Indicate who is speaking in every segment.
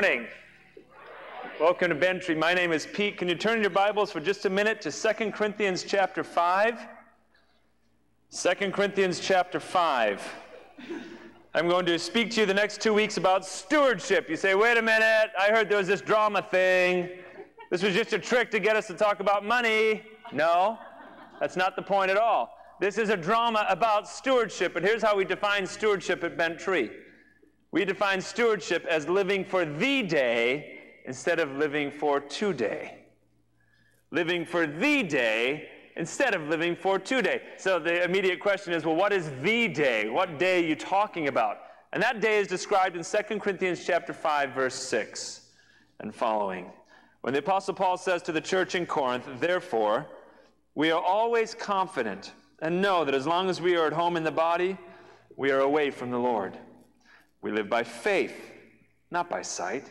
Speaker 1: Morning. Welcome to Bent Tree. My name is Pete. Can you turn your Bibles for just a minute to 2 Corinthians chapter 5? 2 Corinthians chapter 5. I'm going to speak to you the next two weeks about stewardship. You say, wait a minute, I heard there was this drama thing. This was just a trick to get us to talk about money. No, that's not the point at all. This is a drama about stewardship, and here's how we define stewardship at Bent Tree. We define stewardship as living for the day instead of living for today. Living for the day instead of living for today. So the immediate question is, well, what is the day? What day are you talking about? And that day is described in 2 Corinthians chapter 5 verse 6 and following. When the apostle Paul says to the church in Corinth, therefore, we are always confident and know that as long as we are at home in the body, we are away from the Lord. We live by faith, not by sight.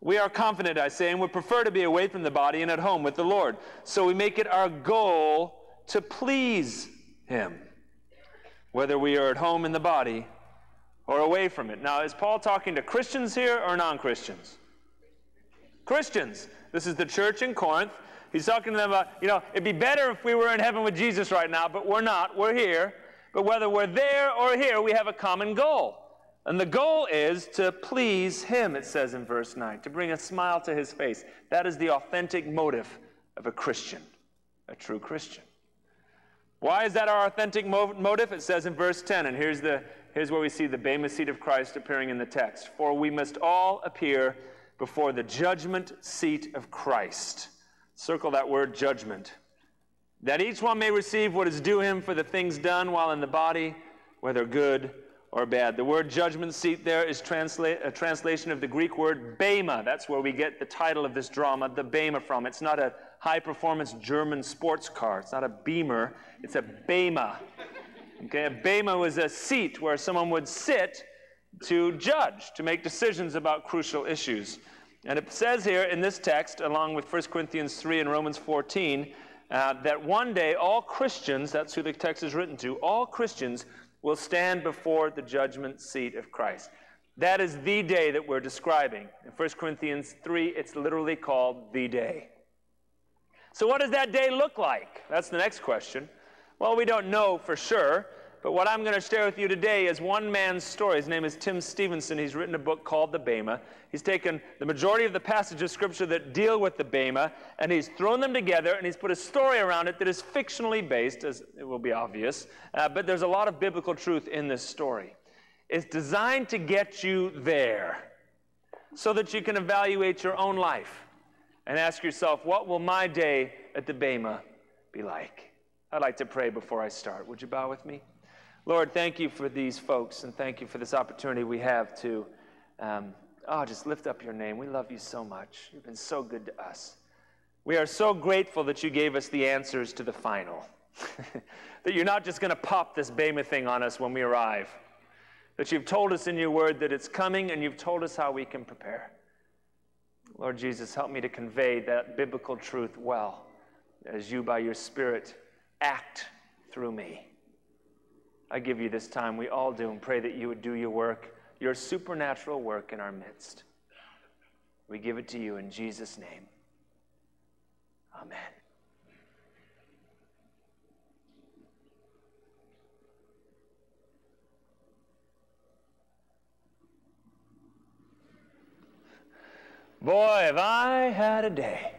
Speaker 1: We are confident, I say, and would prefer to be away from the body and at home with the Lord. So we make it our goal to please Him, whether we are at home in the body or away from it. Now, is Paul talking to Christians here or non Christians? Christians. This is the church in Corinth. He's talking to them about, you know, it'd be better if we were in heaven with Jesus right now, but we're not. We're here. But whether we're there or here, we have a common goal. And the goal is to please Him, it says in verse 9, to bring a smile to His face. That is the authentic motive of a Christian, a true Christian. Why is that our authentic motive? It says in verse 10, and here's, the, here's where we see the Bema seat of Christ appearing in the text. For we must all appear before the judgment seat of Christ. Circle that word judgment. That each one may receive what is due him for the things done while in the body, whether good or bad. The word judgment seat there is a translation of the Greek word bema. That's where we get the title of this drama, the bema, from. It's not a high performance German sports car, it's not a beamer, it's a bema. Okay, a bema was a seat where someone would sit to judge, to make decisions about crucial issues. And it says here in this text, along with 1 Corinthians 3 and Romans 14, uh, that one day all Christians, that's who the text is written to, all Christians will stand before the judgment seat of Christ. That is the day that we're describing. In 1 Corinthians 3, it's literally called the day. So, what does that day look like? That's the next question. Well, we don't know for sure. But what I'm going to share with you today is one man's story. His name is Tim Stevenson. He's written a book called The Bema. He's taken the majority of the passages of Scripture that deal with the Bema, and he's thrown them together, and he's put a story around it that is fictionally based, as it will be obvious. Uh, but there's a lot of biblical truth in this story. It's designed to get you there so that you can evaluate your own life and ask yourself, what will my day at the Bema be like? I'd like to pray before I start. Would you bow with me? Lord, thank you for these folks, and thank you for this opportunity we have to, um, oh, just lift up your name. We love you so much. You've been so good to us. We are so grateful that you gave us the answers to the final. that you're not just going to pop this Bema thing on us when we arrive. That you've told us in your word that it's coming, and you've told us how we can prepare. Lord Jesus, help me to convey that biblical truth well as you, by your Spirit, act through me. I give you this time. We all do and pray that you would do your work, your supernatural work in our midst. We give it to you in Jesus' name. Amen. Boy, have I had a day.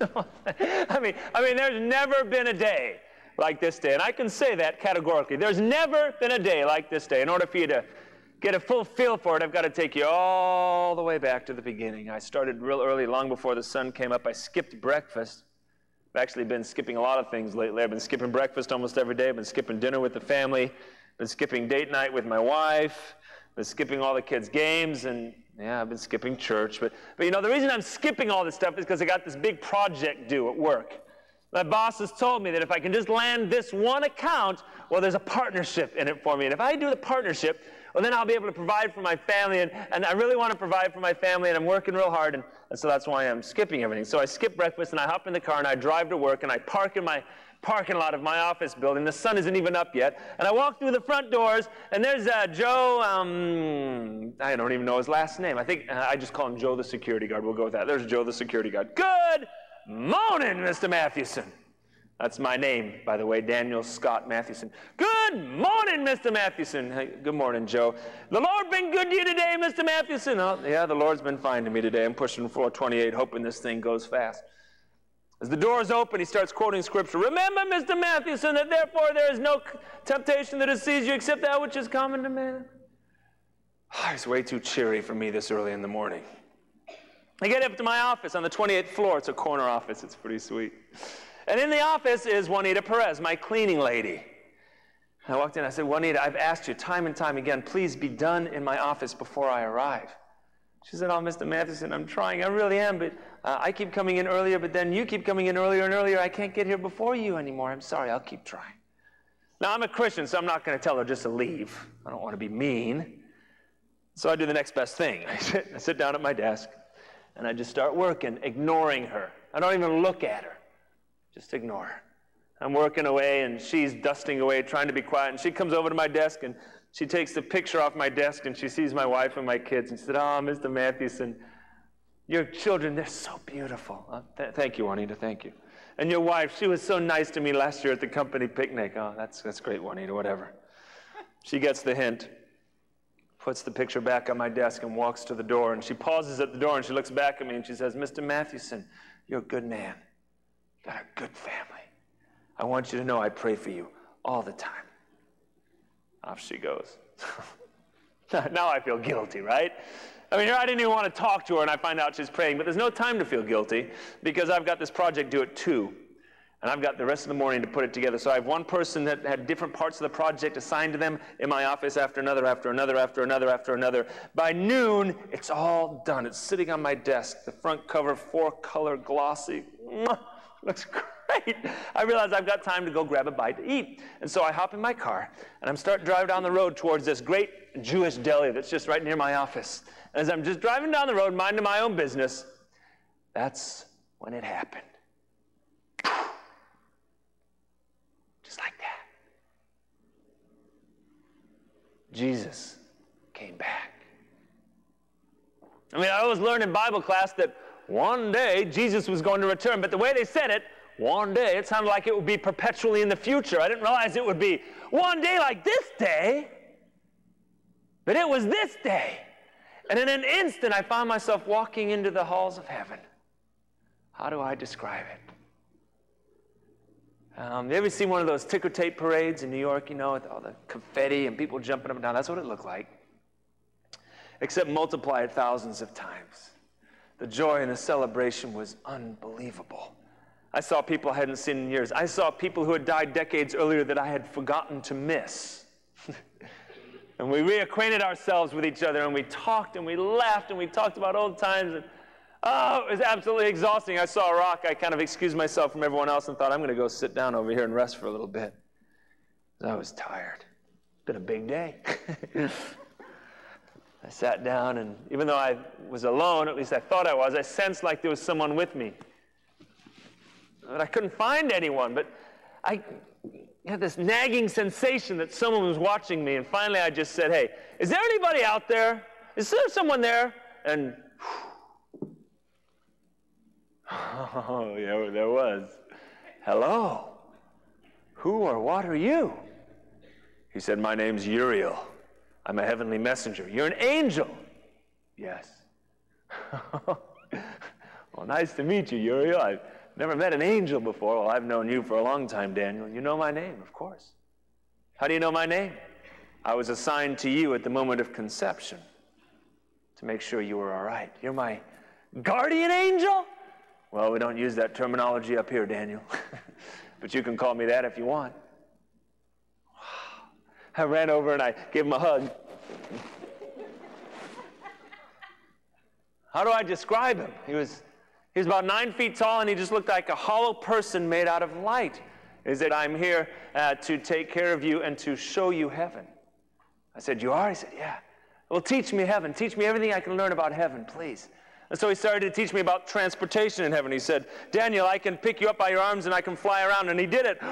Speaker 1: I mean, I mean, there's never been a day like this day. And I can say that categorically. There's never been a day like this day. In order for you to get a full feel for it, I've got to take you all the way back to the beginning. I started real early, long before the sun came up. I skipped breakfast. I've actually been skipping a lot of things lately. I've been skipping breakfast almost every day. I've been skipping dinner with the family. I've been skipping date night with my wife. I've been skipping all the kids' games. And yeah, I've been skipping church. But, but you know, the reason I'm skipping all this stuff is because I got this big project due at work. My boss has told me that if I can just land this one account, well, there's a partnership in it for me. And if I do the partnership, well, then I'll be able to provide for my family. And, and I really want to provide for my family, and I'm working real hard. And, and so that's why I'm skipping everything. So I skip breakfast, and I hop in the car, and I drive to work, and I park in my parking lot of my office building. The sun isn't even up yet. And I walk through the front doors, and there's uh, Joe, um, I don't even know his last name. I think uh, I just call him Joe the security guard. We'll go with that. There's Joe the security guard. Good morning, Mr. Mathewson. That's my name, by the way, Daniel Scott Mathewson. Good morning, Mr. Mathewson. Hey, good morning, Joe. The Lord been good to you today, Mr. Mathewson? Oh, yeah, the Lord's been fine to me today. I'm pushing 428, hoping this thing goes fast. As the doors open, he starts quoting scripture. Remember, Mr. Mathewson, that therefore there is no temptation that has seized you except that which is common to man. Oh, it's way too cheery for me this early in the morning. I get up to my office on the 28th floor. It's a corner office. It's pretty sweet. And in the office is Juanita Perez, my cleaning lady. I walked in, I said, Juanita, I've asked you time and time again, please be done in my office before I arrive. She said, Oh, Mr. Mathewson, I'm trying. I really am, but uh, I keep coming in earlier, but then you keep coming in earlier and earlier. I can't get here before you anymore. I'm sorry. I'll keep trying. Now, I'm a Christian, so I'm not going to tell her just to leave. I don't want to be mean. So I do the next best thing. I sit, I sit down at my desk, and I just start working, ignoring her. I don't even look at her. Just ignore her. I'm working away and she's dusting away, trying to be quiet. And she comes over to my desk and she takes the picture off my desk and she sees my wife and my kids and she said, Oh, Mr. Mathewson, your children, they're so beautiful. Uh, th- thank you, Juanita, thank you. And your wife, she was so nice to me last year at the company picnic. Oh, that's, that's great, Juanita, whatever. She gets the hint, puts the picture back on my desk and walks to the door. And she pauses at the door and she looks back at me and she says, Mr. Mathewson, you're a good man got a good family. I want you to know I pray for you all the time. Off she goes. now I feel guilty, right? I mean, here I didn't even want to talk to her, and I find out she's praying, but there's no time to feel guilty because I've got this project due at 2, and I've got the rest of the morning to put it together. So I have one person that had different parts of the project assigned to them in my office after another, after another, after another, after another. By noon, it's all done. It's sitting on my desk, the front cover, four color glossy. Mwah looks great. I realize I've got time to go grab a bite to eat. And so I hop in my car and I'm starting to drive down the road towards this great Jewish deli that's just right near my office. And as I'm just driving down the road, minding my own business, that's when it happened. Just like that. Jesus came back. I mean, I always learned in Bible class that one day Jesus was going to return. But the way they said it, one day, it sounded like it would be perpetually in the future. I didn't realize it would be one day like this day, but it was this day. And in an instant, I found myself walking into the halls of heaven. How do I describe it? Um, you ever seen one of those ticker tape parades in New York, you know, with all the confetti and people jumping up and down? That's what it looked like, except multiplied thousands of times. The joy and the celebration was unbelievable. I saw people I hadn't seen in years. I saw people who had died decades earlier that I had forgotten to miss. and we reacquainted ourselves with each other and we talked and we laughed and we talked about old times. And oh, it was absolutely exhausting. I saw a rock. I kind of excused myself from everyone else and thought, I'm going to go sit down over here and rest for a little bit. I was tired. It's been a big day. I sat down, and even though I was alone, at least I thought I was, I sensed like there was someone with me. But I couldn't find anyone, but I had this nagging sensation that someone was watching me, and finally I just said, Hey, is there anybody out there? Is there someone there? And oh, yeah, there was. Hello. Who or what are you? He said, My name's Uriel. I'm a heavenly messenger. You're an angel. Yes. well, nice to meet you, Uriel. I've never met an angel before. Well, I've known you for a long time, Daniel. You know my name, of course. How do you know my name? I was assigned to you at the moment of conception to make sure you were all right. You're my guardian angel? Well, we don't use that terminology up here, Daniel. but you can call me that if you want. I ran over and I gave him a hug. How do I describe him? He was, He was about nine feet tall and he just looked like a hollow person made out of light. He said, I'm here uh, to take care of you and to show you heaven. I said, You are? He said, Yeah. Well, teach me heaven. Teach me everything I can learn about heaven, please. And so he started to teach me about transportation in heaven. He said, Daniel, I can pick you up by your arms and I can fly around. And he did it.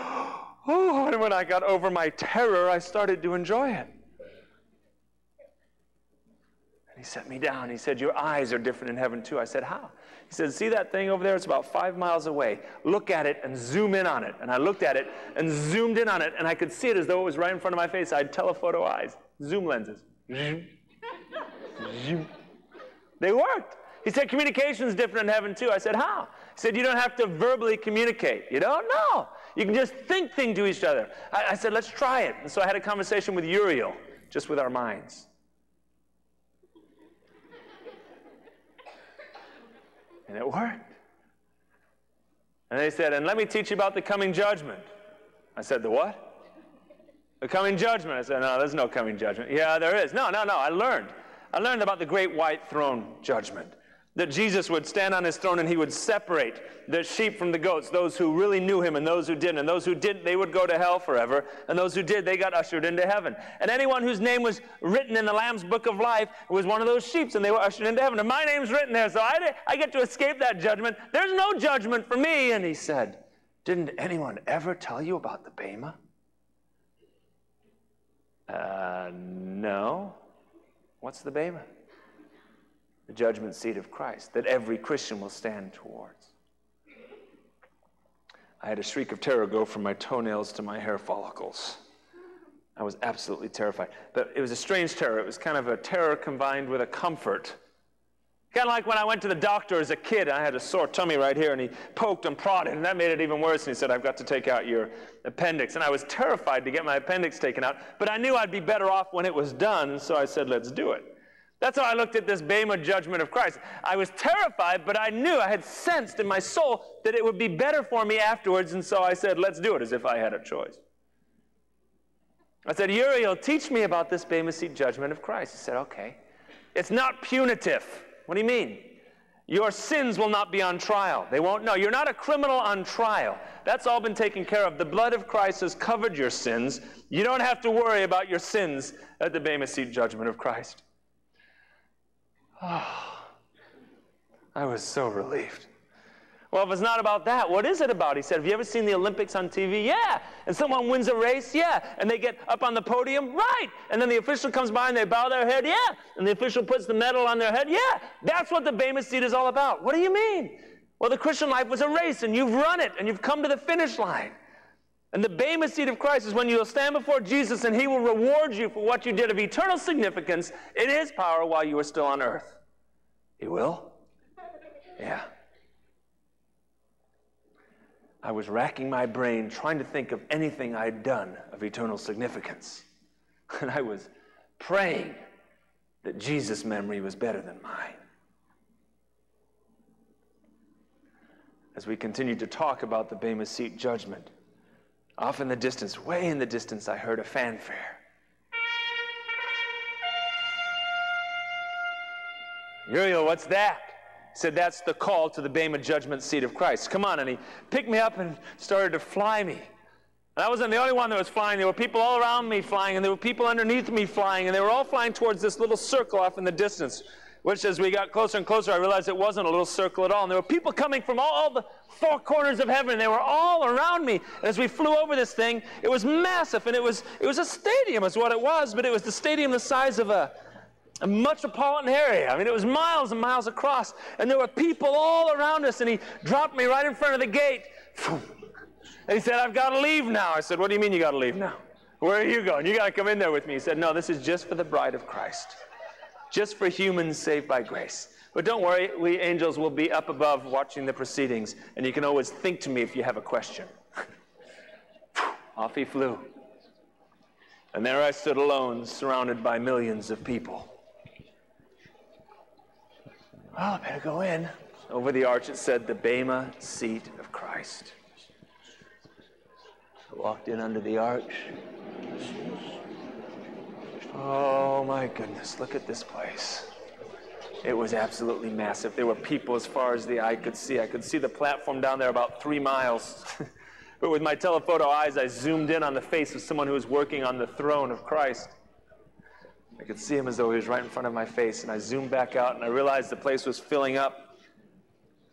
Speaker 1: Oh, and when I got over my terror, I started to enjoy it. And he set me down. He said, Your eyes are different in heaven too. I said, How? He said, See that thing over there? It's about five miles away. Look at it and zoom in on it. And I looked at it and zoomed in on it, and I could see it as though it was right in front of my face. I had telephoto eyes, zoom lenses. They worked. He said, communication is different in heaven too. I said, how? He said, you don't have to verbally communicate. You don't? No. You can just think things to each other. I, I said, let's try it. And so I had a conversation with Uriel, just with our minds. And it worked. And they said, and let me teach you about the coming judgment. I said, the what? The coming judgment. I said, no, there's no coming judgment. Yeah, there is. No, no, no. I learned. I learned about the great white throne judgment. That Jesus would stand on his throne and he would separate the sheep from the goats, those who really knew him and those who didn't. And those who didn't, they would go to hell forever. And those who did, they got ushered into heaven. And anyone whose name was written in the Lamb's book of life was one of those sheep and they were ushered into heaven. And my name's written there, so I, I get to escape that judgment. There's no judgment for me. And he said, Didn't anyone ever tell you about the Bema? Uh, no. What's the Bema? The judgment seat of Christ that every Christian will stand towards. I had a shriek of terror go from my toenails to my hair follicles. I was absolutely terrified. But it was a strange terror. It was kind of a terror combined with a comfort. Kind of like when I went to the doctor as a kid, I had a sore tummy right here, and he poked and prodded, and that made it even worse. And he said, I've got to take out your appendix. And I was terrified to get my appendix taken out, but I knew I'd be better off when it was done, so I said, Let's do it. That's how I looked at this Bema judgment of Christ. I was terrified, but I knew, I had sensed in my soul that it would be better for me afterwards, and so I said, let's do it as if I had a choice. I said, Uriel, teach me about this Bema seat judgment of Christ. He said, okay. It's not punitive. What do you mean? Your sins will not be on trial. They won't know. You're not a criminal on trial. That's all been taken care of. The blood of Christ has covered your sins. You don't have to worry about your sins at the Bema seat judgment of Christ. Oh, I was so relieved. Well, if it's not about that, what is it about? He said, Have you ever seen the Olympics on TV? Yeah. And someone wins a race? Yeah. And they get up on the podium? Right. And then the official comes by and they bow their head? Yeah. And the official puts the medal on their head? Yeah. That's what the Bema seat is all about. What do you mean? Well, the Christian life was a race and you've run it and you've come to the finish line. And the Bema seat of Christ is when you'll stand before Jesus and he will reward you for what you did of eternal significance in his power while you were still on earth. He will? Yeah. I was racking my brain trying to think of anything I'd done of eternal significance. And I was praying that Jesus' memory was better than mine. As we continued to talk about the Bema Seat judgment, off in the distance, way in the distance, I heard a fanfare. Uriel, what's that? He said, That's the call to the Bema judgment seat of Christ. Come on. And he picked me up and started to fly me. And I wasn't the only one that was flying. There were people all around me flying, and there were people underneath me flying, and they were all flying towards this little circle off in the distance. Which, as we got closer and closer, I realized it wasn't a little circle at all. And there were people coming from all, the four corners of heaven. They were all around me. And as we flew over this thing, it was massive, and it was, it was a stadium, is what it was, but it was the stadium the size of a, a metropolitan area. I mean, it was miles and miles across, and there were people all around us, and he dropped me right in front of the gate. And he said, I've got to leave now. I said, What do you mean you got to leave now? Where are you going? You got to come in there with me. He said, No, this is just for the bride of Christ, just for humans saved by grace. But don't worry, we angels will be up above watching the proceedings, and you can always think to me if you have a question. Off he flew. And there I stood alone, surrounded by millions of people. Well, I better go in. Over the arch it said, the Bema seat of Christ. I walked in under the arch. Oh my goodness, look at this place. It was absolutely massive. There were people as far as the eye could see. I could see the platform down there about three miles. but with my telephoto eyes, I zoomed in on the face of someone who was working on the throne of Christ. I could see him as though he was right in front of my face, and I zoomed back out and I realized the place was filling up.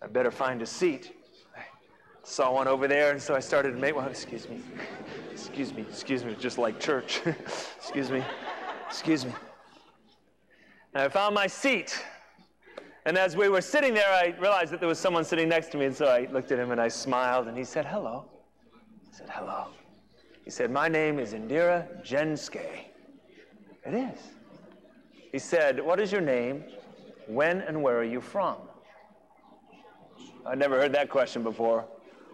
Speaker 1: I better find a seat. I saw one over there, and so I started to make one. Excuse me. Excuse me. Excuse me. Just like church. excuse me. Excuse me. And I found my seat. And as we were sitting there, I realized that there was someone sitting next to me, and so I looked at him and I smiled, and he said, Hello. I said, Hello. He said, My name is Indira Jenske. It is. He said, What is your name? When and where are you from? I'd never heard that question before.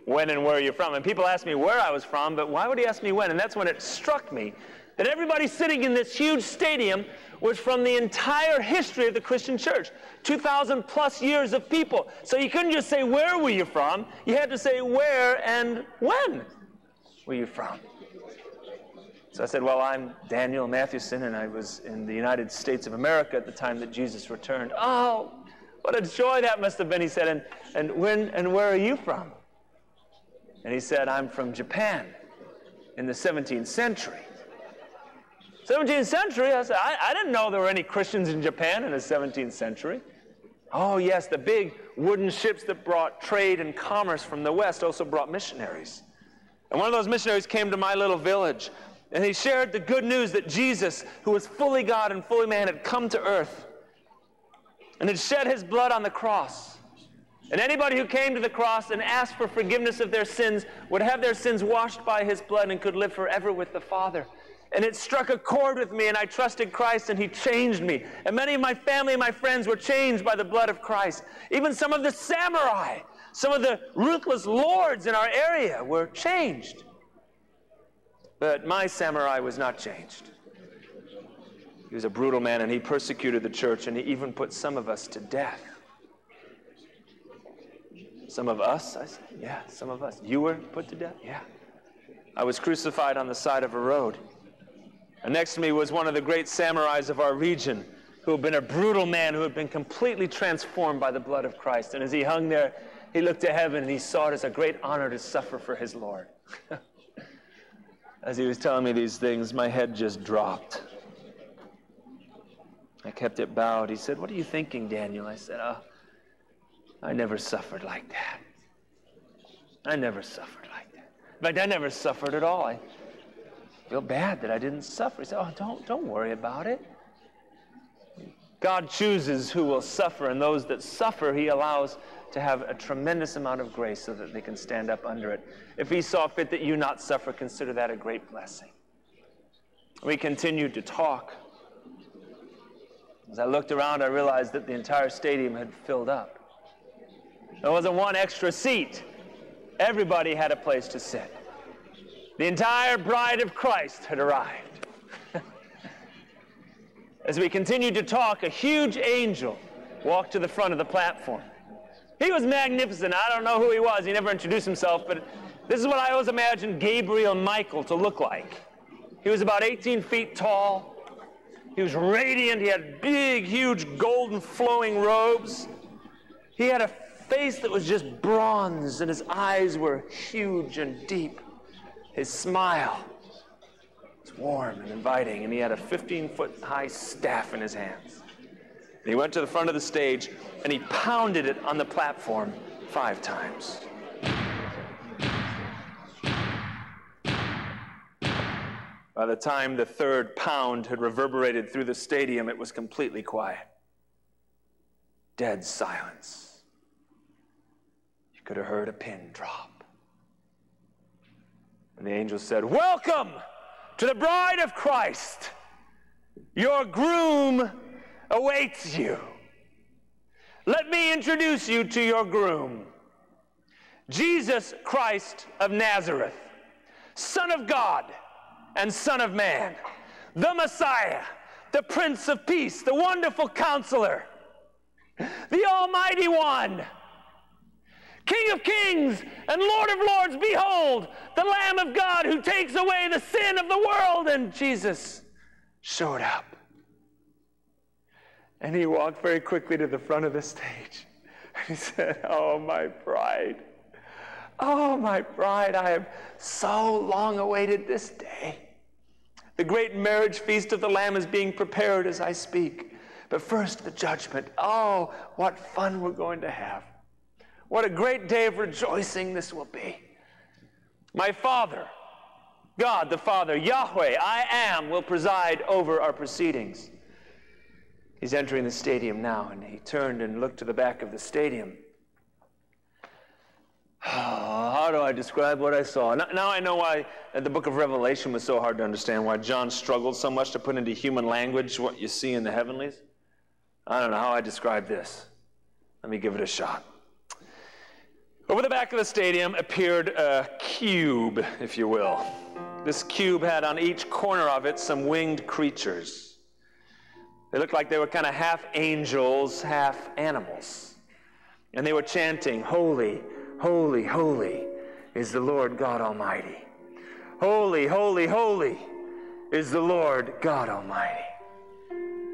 Speaker 1: When and where are you from? And people ask me where I was from, but why would he ask me when? And that's when it struck me that everybody sitting in this huge stadium was from the entire history of the Christian church 2,000 plus years of people. So you couldn't just say, Where were you from? You had to say, Where and when were you from? So I said, Well, I'm Daniel Mathewson, and I was in the United States of America at the time that Jesus returned. Oh, what a joy that must have been, he said. And, and when and where are you from? And he said, I'm from Japan in the 17th century. 17th century, I said, I, I didn't know there were any Christians in Japan in the 17th century. Oh, yes, the big wooden ships that brought trade and commerce from the West also brought missionaries. And one of those missionaries came to my little village, and he shared the good news that Jesus, who was fully God and fully man, had come to earth and had shed his blood on the cross. And anybody who came to the cross and asked for forgiveness of their sins would have their sins washed by his blood and could live forever with the Father. And it struck a chord with me, and I trusted Christ, and He changed me. And many of my family and my friends were changed by the blood of Christ. Even some of the samurai, some of the ruthless lords in our area were changed. But my samurai was not changed. He was a brutal man, and he persecuted the church, and he even put some of us to death. Some of us? I said, yeah, some of us. You were put to death? Yeah. I was crucified on the side of a road. And next to me was one of the great samurais of our region who had been a brutal man who had been completely transformed by the blood of Christ. And as he hung there, he looked to heaven and he saw it as a great honor to suffer for his Lord. as he was telling me these things, my head just dropped. I kept it bowed. He said, What are you thinking, Daniel? I said, Oh, I never suffered like that. I never suffered like that. In fact, I never suffered at all. I, feel bad that I didn't suffer. He said, Oh, don't, don't worry about it. God chooses who will suffer, and those that suffer, He allows to have a tremendous amount of grace so that they can stand up under it. If He saw fit that you not suffer, consider that a great blessing. We continued to talk. As I looked around, I realized that the entire stadium had filled up. There wasn't one extra seat. Everybody had a place to sit. The entire bride of Christ had arrived. As we continued to talk, a huge angel walked to the front of the platform. He was magnificent. I don't know who he was. He never introduced himself, but this is what I always imagined Gabriel Michael to look like. He was about 18 feet tall. He was radiant. He had big, huge, golden flowing robes. He had a face that was just bronze, and his eyes were huge and deep. His smile was warm and inviting, and he had a 15 foot high staff in his hands. And he went to the front of the stage and he pounded it on the platform five times. By the time the third pound had reverberated through the stadium, it was completely quiet. Dead silence. You could have heard a pin drop. And the angel said, Welcome to the bride of Christ. Your groom awaits you. Let me introduce you to your groom, Jesus Christ of Nazareth, Son of God and Son of Man, the Messiah, the Prince of Peace, the wonderful counselor, the Almighty One King of kings and Lord of lords, behold, the Lamb of God who takes away the sin of the world. And Jesus showed up. And he walked very quickly to the front of the stage. And he said, Oh, my bride. Oh, my bride, I have so long awaited this day. The great marriage feast of the Lamb is being prepared as I speak. But first, the judgment. Oh, what fun we're going to have. What a great day of rejoicing this will be. My Father, God the Father, Yahweh, I am, will preside over our proceedings. He's entering the stadium now, and he turned and looked to the back of the stadium. How do I describe what I saw? Now I know why uh, the book of Revelation was so hard to understand, why John struggled so much to put into human language what you see in the heavenlies. I don't know how I describe this. Let me give it a shot. Over the back of the stadium appeared a cube, if you will. This cube had on each corner of it some winged creatures. They looked like they were kind of half angels, half animals. And they were chanting, Holy, holy, holy is the Lord God Almighty. Holy, holy, holy is the Lord God Almighty.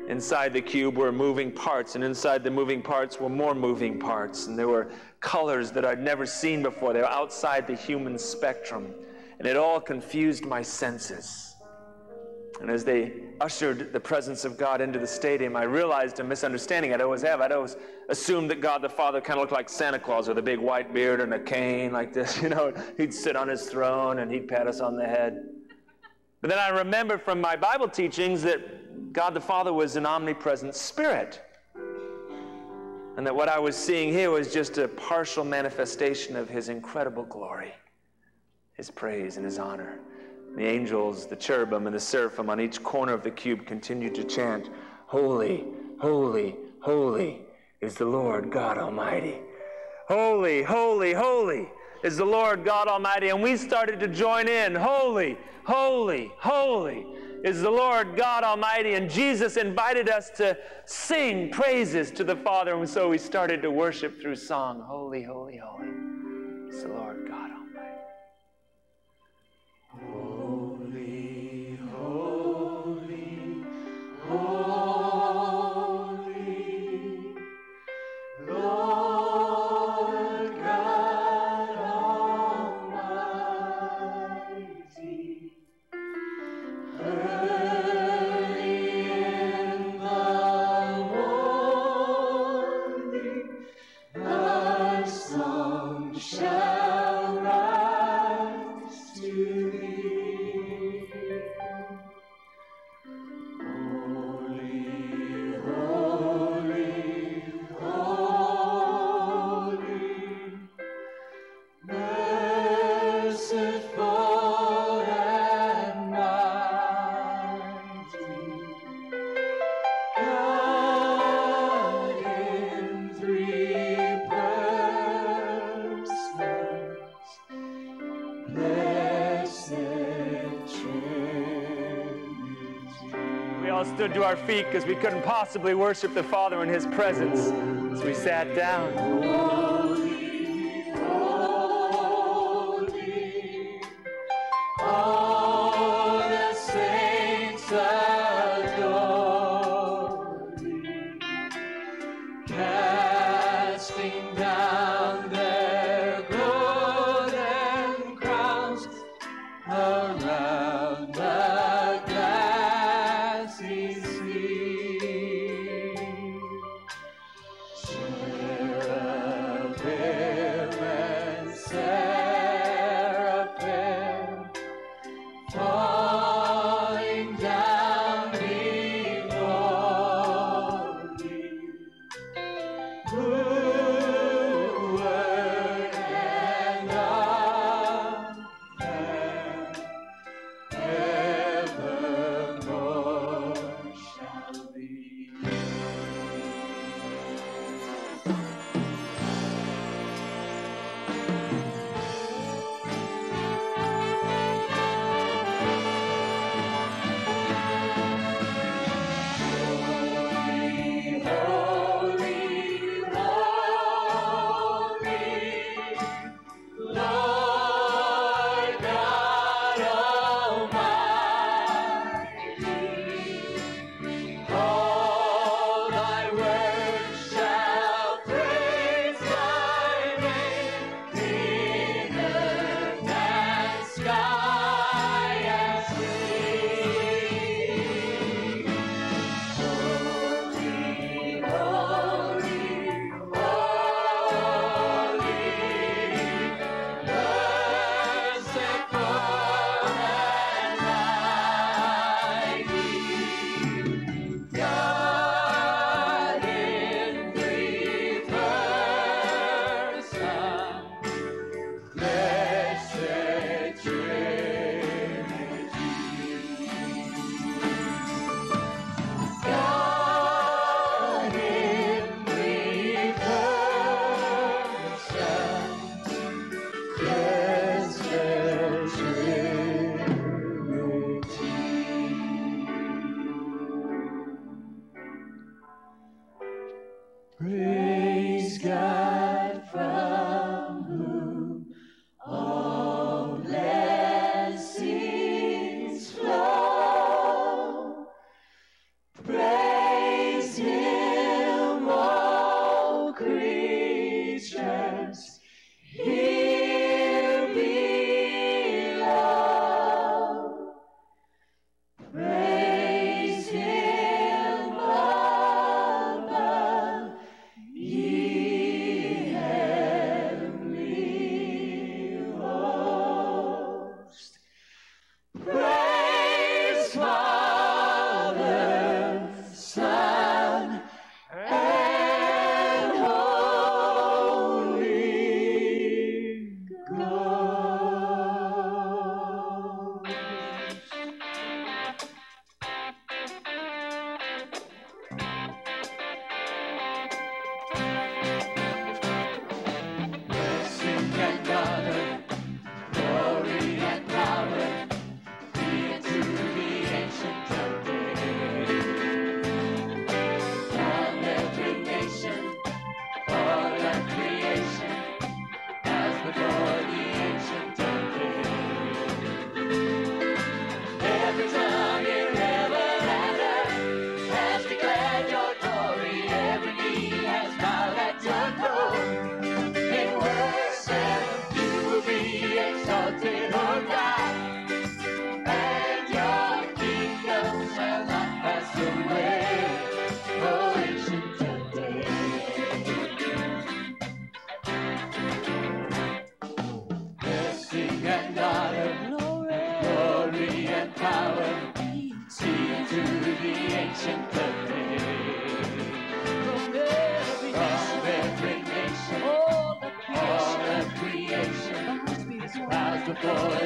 Speaker 1: Inside the cube were moving parts, and inside the moving parts were more moving parts. And there were colors that I'd never seen before. They were outside the human spectrum. And it all confused my senses. And as they ushered the presence of God into the stadium, I realized a misunderstanding I'd always have. I'd always assumed that God the Father kind of looked like Santa Claus with a big white beard and a cane like this. You know, he'd sit on his throne and he'd pat us on the head. But then I remembered from my Bible teachings that God the Father was an omnipresent spirit. And that what I was seeing here was just a partial manifestation of his incredible glory, his praise and his honor. The angels, the cherubim, and the seraphim on each corner of the cube continued to chant, Holy, holy, holy is the Lord God Almighty. Holy, holy, holy is the Lord God Almighty. And we started to join in. Holy, holy, holy is the Lord God Almighty. And Jesus invited us to sing praises to the Father. And so we started to worship through song Holy, holy, holy is the Lord God Almighty.
Speaker 2: Holy, holy, holy.
Speaker 1: Feet because we couldn't possibly worship the Father in His presence as we sat down.
Speaker 2: Bows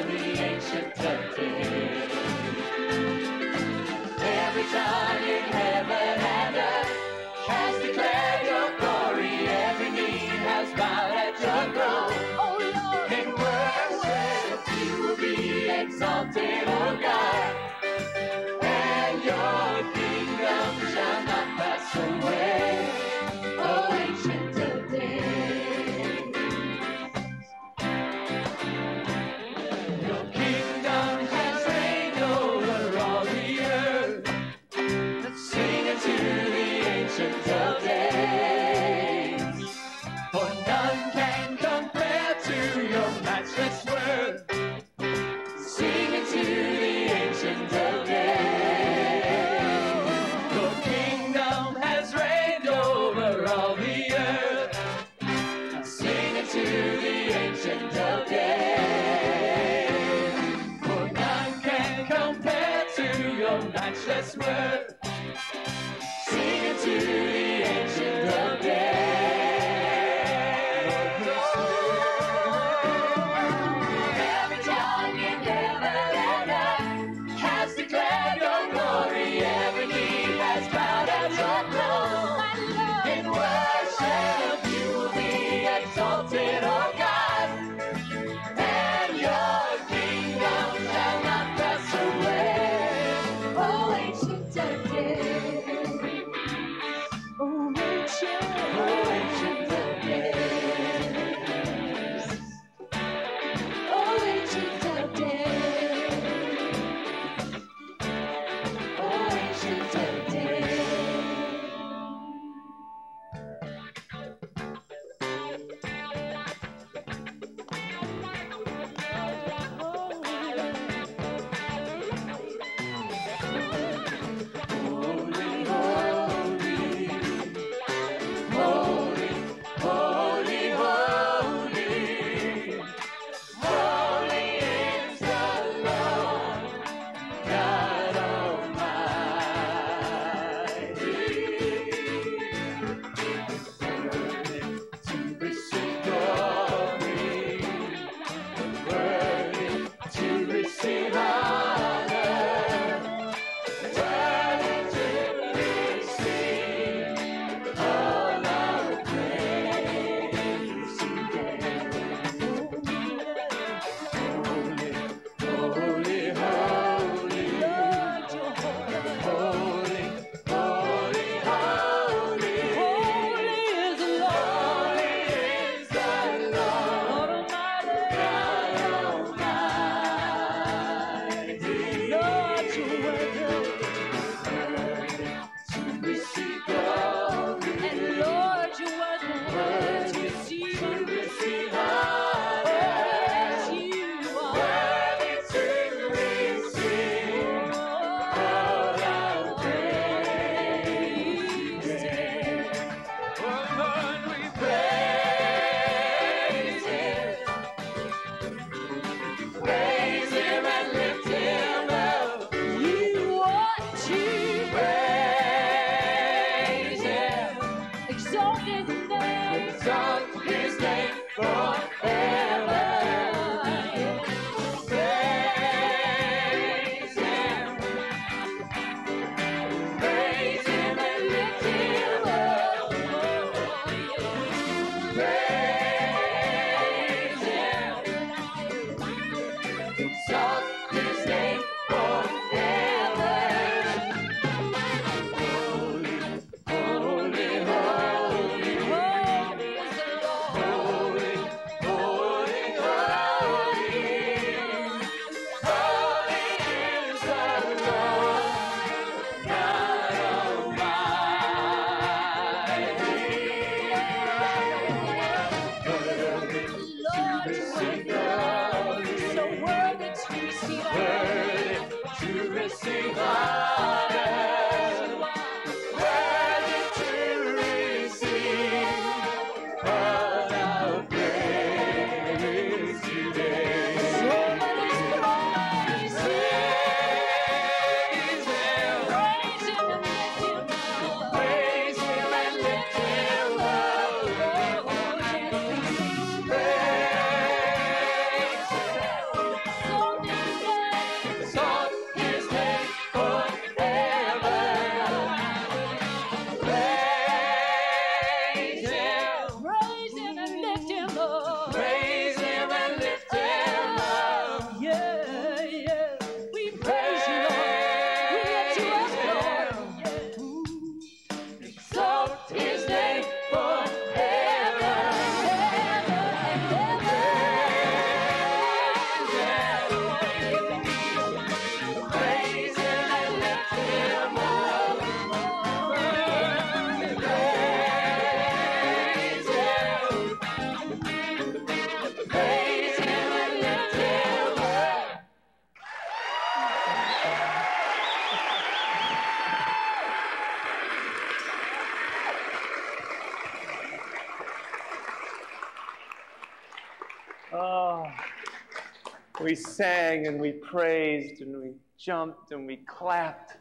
Speaker 1: We sang and we praised and we jumped and we clapped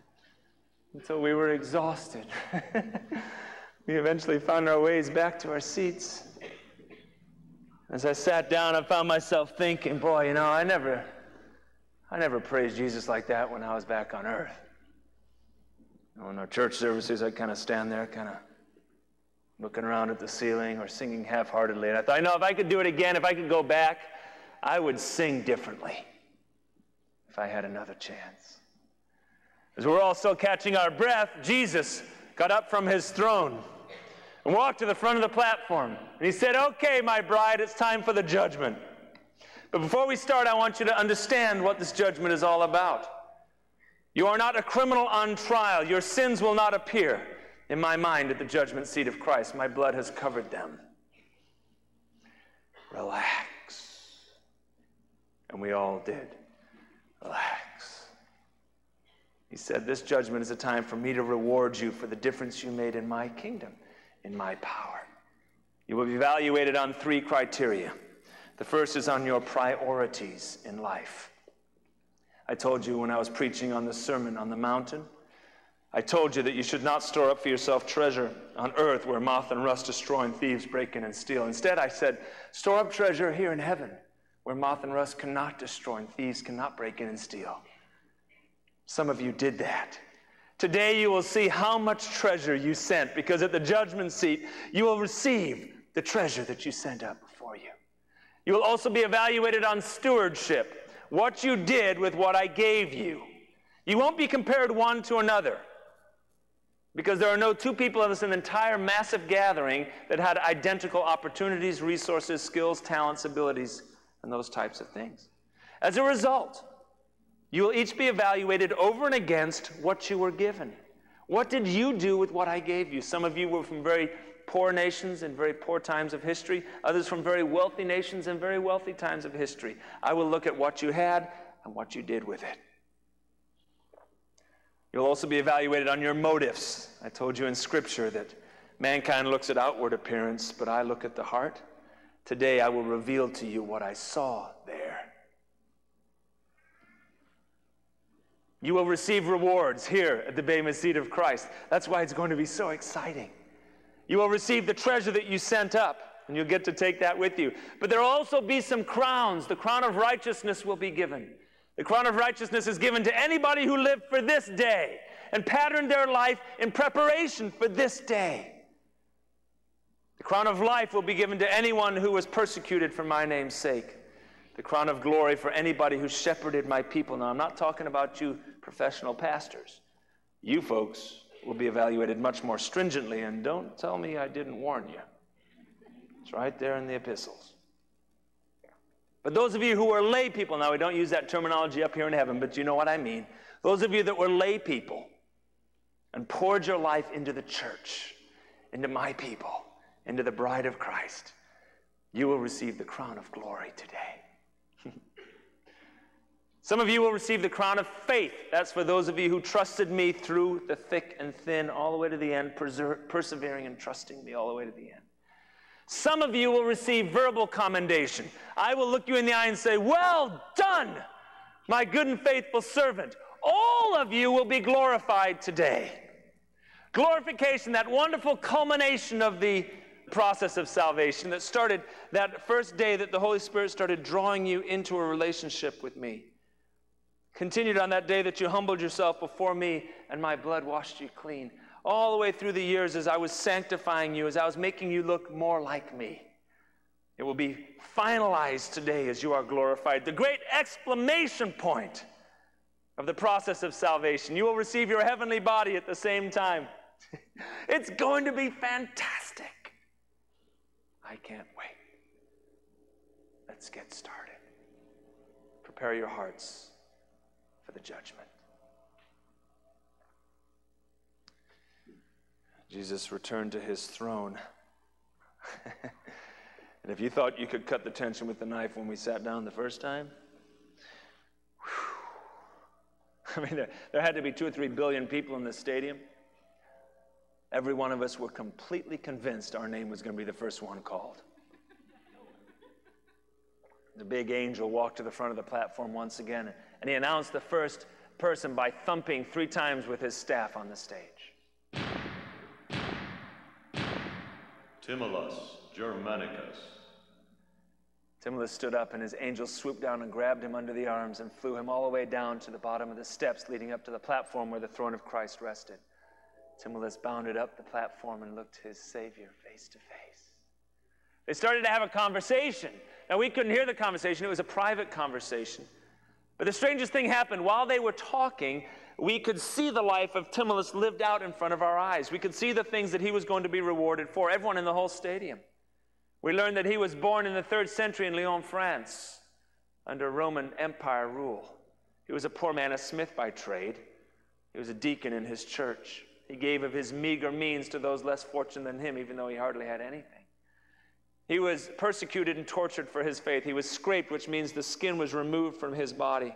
Speaker 1: until we were exhausted. we eventually found our ways back to our seats. As I sat down, I found myself thinking, boy, you know, I never, I never praised Jesus like that when I was back on earth. You know, in our church services, I'd kind of stand there, kind of looking around at the ceiling or singing half heartedly. And I thought, you know, if I could do it again, if I could go back, I would sing differently if I had another chance. As we're all still catching our breath, Jesus got up from his throne and walked to the front of the platform. And he said, Okay, my bride, it's time for the judgment. But before we start, I want you to understand what this judgment is all about. You are not a criminal on trial. Your sins will not appear in my mind at the judgment seat of Christ. My blood has covered them. Relax. And we all did. Relax. He said, This judgment is a time for me to reward you for the difference you made in my kingdom, in my power. You will be evaluated on three criteria. The first is on your priorities in life. I told you when I was preaching on the Sermon on the Mountain, I told you that you should not store up for yourself treasure on earth where moth and rust destroy and thieves break in and steal. Instead, I said, store up treasure here in heaven where moth and rust cannot destroy and thieves cannot break in and steal. Some of you did that. Today you will see how much treasure you sent because at the judgment seat you will receive the treasure that you sent up before you. You will also be evaluated on stewardship, what you did with what I gave you. You won't be compared one to another because there are no two people in this entire massive gathering that had identical opportunities, resources, skills, talents, abilities, and those types of things. As a result, you will each be evaluated over and against what you were given. What did you do with what I gave you? Some of you were from very poor nations and very poor times of history, others from very wealthy nations and very wealthy times of history. I will look at what you had and what you did with it. You'll also be evaluated on your motives. I told you in Scripture that mankind looks at outward appearance, but I look at the heart. Today I will reveal to you what I saw there. You will receive rewards here at the Bema Seat of Christ. That's why it's going to be so exciting. You will receive the treasure that you sent up, and you'll get to take that with you. But there will also be some crowns. The crown of righteousness will be given. The crown of righteousness is given to anybody who lived for this day and patterned their life in preparation for this day. The crown of life will be given to anyone who was persecuted for my name's sake. The crown of glory for anybody who shepherded my people. Now, I'm not talking about you professional pastors. You folks will be evaluated much more stringently, and don't tell me I didn't warn you. It's right there in the epistles. But those of you who are lay people, now we don't use that terminology up here in heaven, but you know what I mean. Those of you that were lay people and poured your life into the church, into my people, into the bride of Christ, you will receive the crown of glory today. Some of you will receive the crown of faith. That's for those of you who trusted me through the thick and thin, all the way to the end, persevering and trusting me all the way to the end. Some of you will receive verbal commendation. I will look you in the eye and say, Well done, my good and faithful servant. All of you will be glorified today. Glorification, that wonderful culmination of the process of salvation that started that first day that the Holy Spirit started drawing you into a relationship with me. Continued on that day that you humbled yourself before me and my blood washed you clean all the way through the years as I was sanctifying you, as I was making you look more like me. It will be finalized today as you are glorified. The great exclamation point of the process of salvation. You will receive your heavenly body at the same time. it's going to be fantastic. I can't wait. Let's get started. Prepare your hearts for the judgment. Jesus returned to his throne. and if you thought you could cut the tension with the knife when we sat down the first time, whew, I mean, there, there had to be two or three billion people in this stadium. Every one of us were completely convinced our name was going to be the first one called. The big angel walked to the front of the platform once again, and he announced the first person by thumping three times with his staff on the stage.
Speaker 3: Timulus Germanicus.
Speaker 1: Timulus stood up, and his angel swooped down and grabbed him under the arms and flew him all the way down to the bottom of the steps leading up to the platform where the throne of Christ rested. Timulus bounded up the platform and looked his Savior face to face. They started to have a conversation. Now, we couldn't hear the conversation, it was a private conversation. But the strangest thing happened while they were talking, we could see the life of Timulus lived out in front of our eyes. We could see the things that he was going to be rewarded for, everyone in the whole stadium. We learned that he was born in the third century in Lyon, France, under Roman Empire rule. He was a poor man, a smith by trade. He was a deacon in his church. He gave of his meager means to those less fortunate than him, even though he hardly had anything. He was persecuted and tortured for his faith. He was scraped, which means the skin was removed from his body.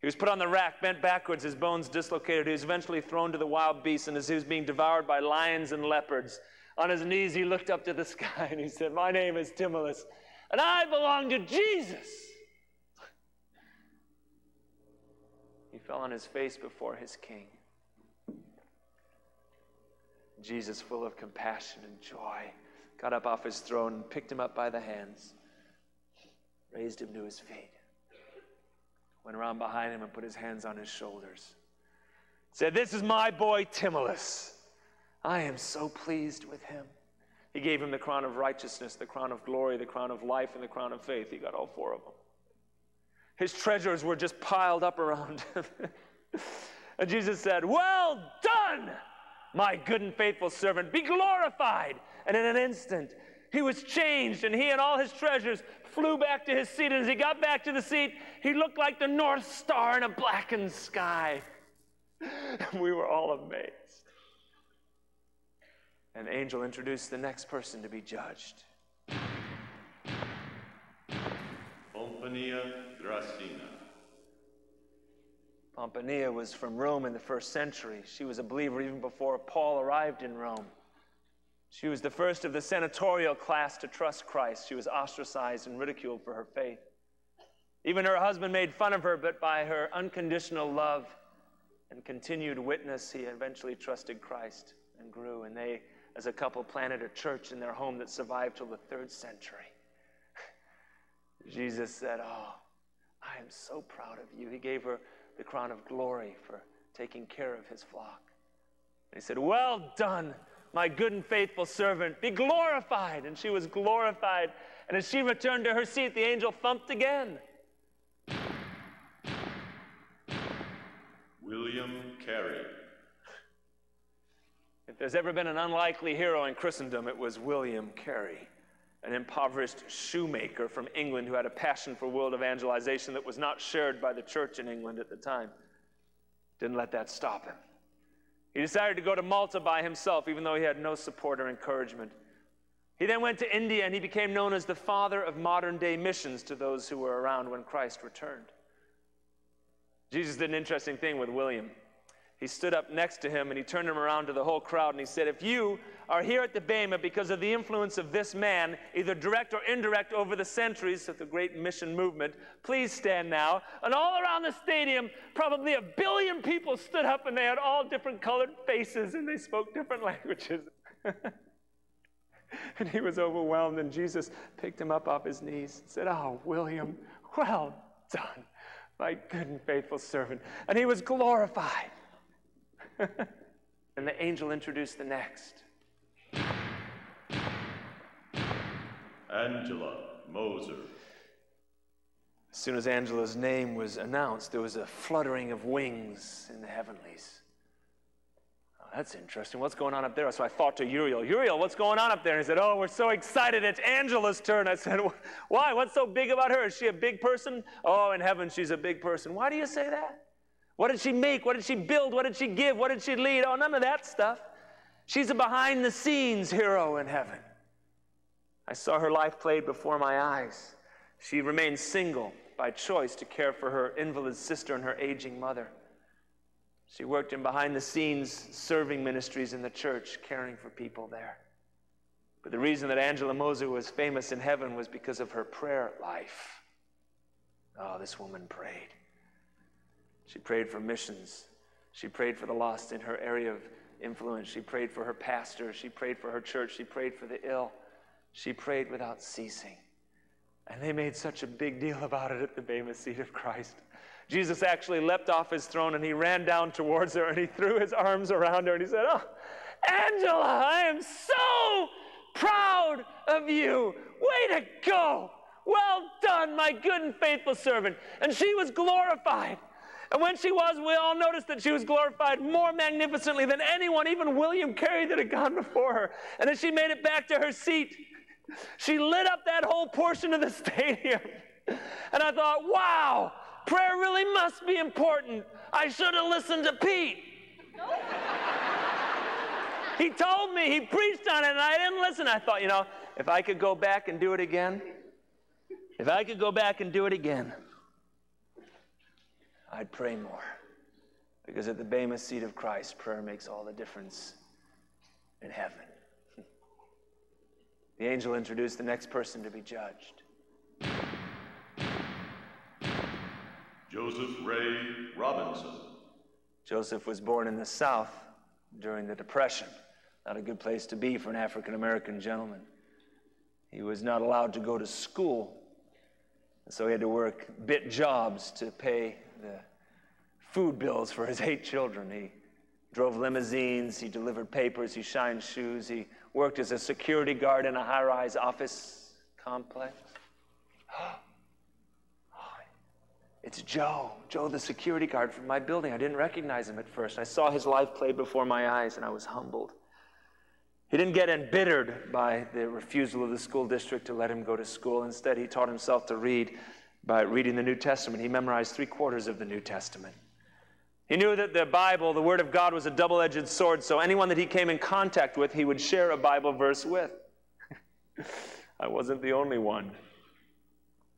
Speaker 1: He was put on the rack, bent backwards, his bones dislocated. He was eventually thrown to the wild beasts, and as he was being devoured by lions and leopards, on his knees he looked up to the sky and he said, My name is Timulus, and I belong to Jesus. He fell on his face before his king. Jesus, full of compassion and joy, got up off his throne picked him up by the hands, raised him to his feet, went around behind him and put his hands on his shoulders. Said, This is my boy Timulus. I am so pleased with him. He gave him the crown of righteousness, the crown of glory, the crown of life, and the crown of faith. He got all four of them. His treasures were just piled up around him. and Jesus said, Well done, my good and faithful servant. Be glorified. And in an instant, he was changed, and he and all his treasures flew back to his seat. And as he got back to the seat, he looked like the North Star in a blackened sky. And we were all amazed. An angel introduced the next person to be judged.
Speaker 3: Graecina.
Speaker 1: Pomponia was from Rome in the first century. She was a believer even before Paul arrived in Rome. She was the first of the senatorial class to trust Christ. She was ostracized and ridiculed for her faith. Even her husband made fun of her, but by her unconditional love and continued witness, he eventually trusted Christ and grew. And they, as a couple, planted a church in their home that survived till the third century. Jesus said, Oh, I am so proud of you. He gave her the crown of glory for taking care of his flock. And he said, Well done, my good and faithful servant. Be glorified. And she was glorified. And as she returned to her seat, the angel thumped again.
Speaker 3: William Carey.
Speaker 1: If there's ever been an unlikely hero in Christendom, it was William Carey, an impoverished shoemaker from England who had a passion for world evangelization that was not shared by the church in England at the time. Didn't let that stop him. He decided to go to Malta by himself, even though he had no support or encouragement. He then went to India and he became known as the father of modern day missions to those who were around when Christ returned. Jesus did an interesting thing with William. He stood up next to him and he turned him around to the whole crowd and he said, If you are here at the Bema because of the influence of this man, either direct or indirect over the centuries of the great mission movement, please stand now. And all around the stadium, probably a billion people stood up and they had all different colored faces and they spoke different languages. and he was overwhelmed and Jesus picked him up off his knees and said, Oh, William, well done, my good and faithful servant. And he was glorified. and the angel introduced the next.
Speaker 3: Angela Moser.
Speaker 1: As soon as Angela's name was announced, there was a fluttering of wings in the heavenlies. Oh, that's interesting. What's going on up there? So I thought to Uriel, Uriel, what's going on up there? And he said, Oh, we're so excited. It's Angela's turn. I said, Why? What's so big about her? Is she a big person? Oh, in heaven, she's a big person. Why do you say that? What did she make? What did she build? What did she give? What did she lead? Oh, none of that stuff. She's a behind the scenes hero in heaven. I saw her life played before my eyes. She remained single by choice to care for her invalid sister and her aging mother. She worked in behind the scenes serving ministries in the church, caring for people there. But the reason that Angela Moser was famous in heaven was because of her prayer life. Oh, this woman prayed. She prayed for missions. She prayed for the lost in her area of influence. She prayed for her pastor. She prayed for her church. She prayed for the ill. She prayed without ceasing. And they made such a big deal about it at the Bema seat of Christ. Jesus actually leapt off his throne and he ran down towards her and he threw his arms around her and he said, Oh, Angela, I am so proud of you. Way to go. Well done, my good and faithful servant. And she was glorified. And when she was, we all noticed that she was glorified more magnificently than anyone, even William Carey, that had gone before her. And as she made it back to her seat, she lit up that whole portion of the stadium. And I thought, wow, prayer really must be important. I should have listened to Pete. he told me, he preached on it, and I didn't listen. I thought, you know, if I could go back and do it again, if I could go back and do it again, I'd pray more. Because at the Bema seat of Christ, prayer makes all the difference in heaven. The angel introduced the next person to be judged.
Speaker 3: Joseph Ray Robinson.
Speaker 1: Joseph was born in the South during the Depression. Not a good place to be for an African American gentleman. He was not allowed to go to school, so he had to work bit jobs to pay the food bills for his eight children. He drove limousines, he delivered papers, he shined shoes, he worked as a security guard in a high rise office complex. It's Joe, Joe, the security guard from my building. I didn't recognize him at first. I saw his life played before my eyes and I was humbled. He didn't get embittered by the refusal of the school district to let him go to school. Instead, he taught himself to read by reading the New Testament. He memorized three quarters of the New Testament. He knew that the Bible, the Word of God, was a double edged sword, so anyone that he came in contact with, he would share a Bible verse with. I wasn't the only one.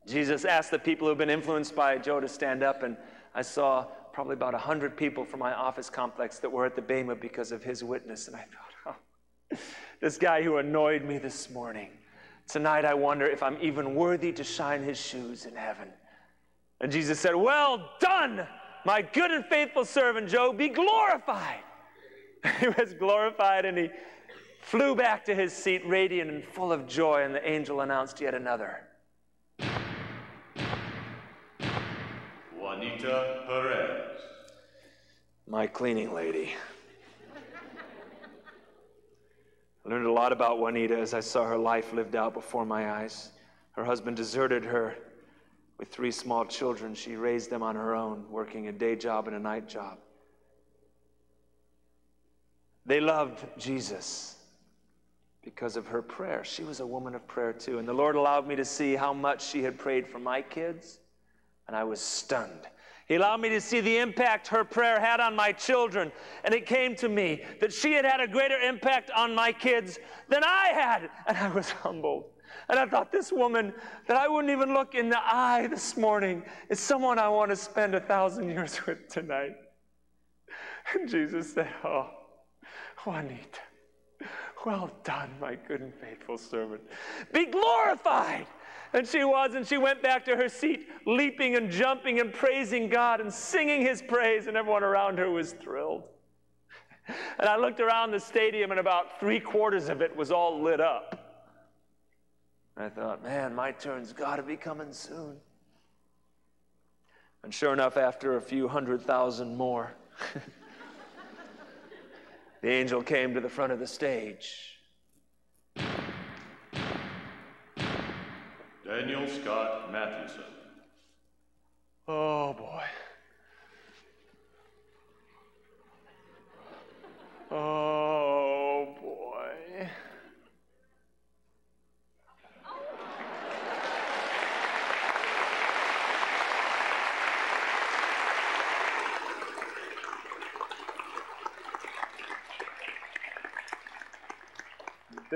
Speaker 1: Jesus asked the people who've been influenced by Joe to stand up, and I saw probably about 100 people from my office complex that were at the Bema because of his witness. And I thought, oh, this guy who annoyed me this morning, tonight I wonder if I'm even worthy to shine his shoes in heaven. And Jesus said, Well done, my good and faithful servant Joe, be glorified. he was glorified and he flew back to his seat, radiant and full of joy, and the angel announced yet another.
Speaker 3: Juanita Perez.
Speaker 1: My cleaning lady. I learned a lot about Juanita as I saw her life lived out before my eyes. Her husband deserted her with three small children. She raised them on her own, working a day job and a night job. They loved Jesus because of her prayer. She was a woman of prayer too. And the Lord allowed me to see how much she had prayed for my kids, and I was stunned. He allowed me to see the impact her prayer had on my children. And it came to me that she had had a greater impact on my kids than I had. And I was humbled. And I thought, this woman that I wouldn't even look in the eye this morning is someone I want to spend a thousand years with tonight. And Jesus said, Oh, Juanita, well done, my good and faithful servant. Be glorified. And she was, and she went back to her seat, leaping and jumping and praising God and singing his praise, and everyone around her was thrilled. And I looked around the stadium, and about three quarters of it was all lit up. I thought, man, my turn's got to be coming soon. And sure enough, after a few hundred thousand more, the angel came to the front of the stage.
Speaker 3: Daniel Scott Mathewson.
Speaker 1: Oh boy. Oh boy.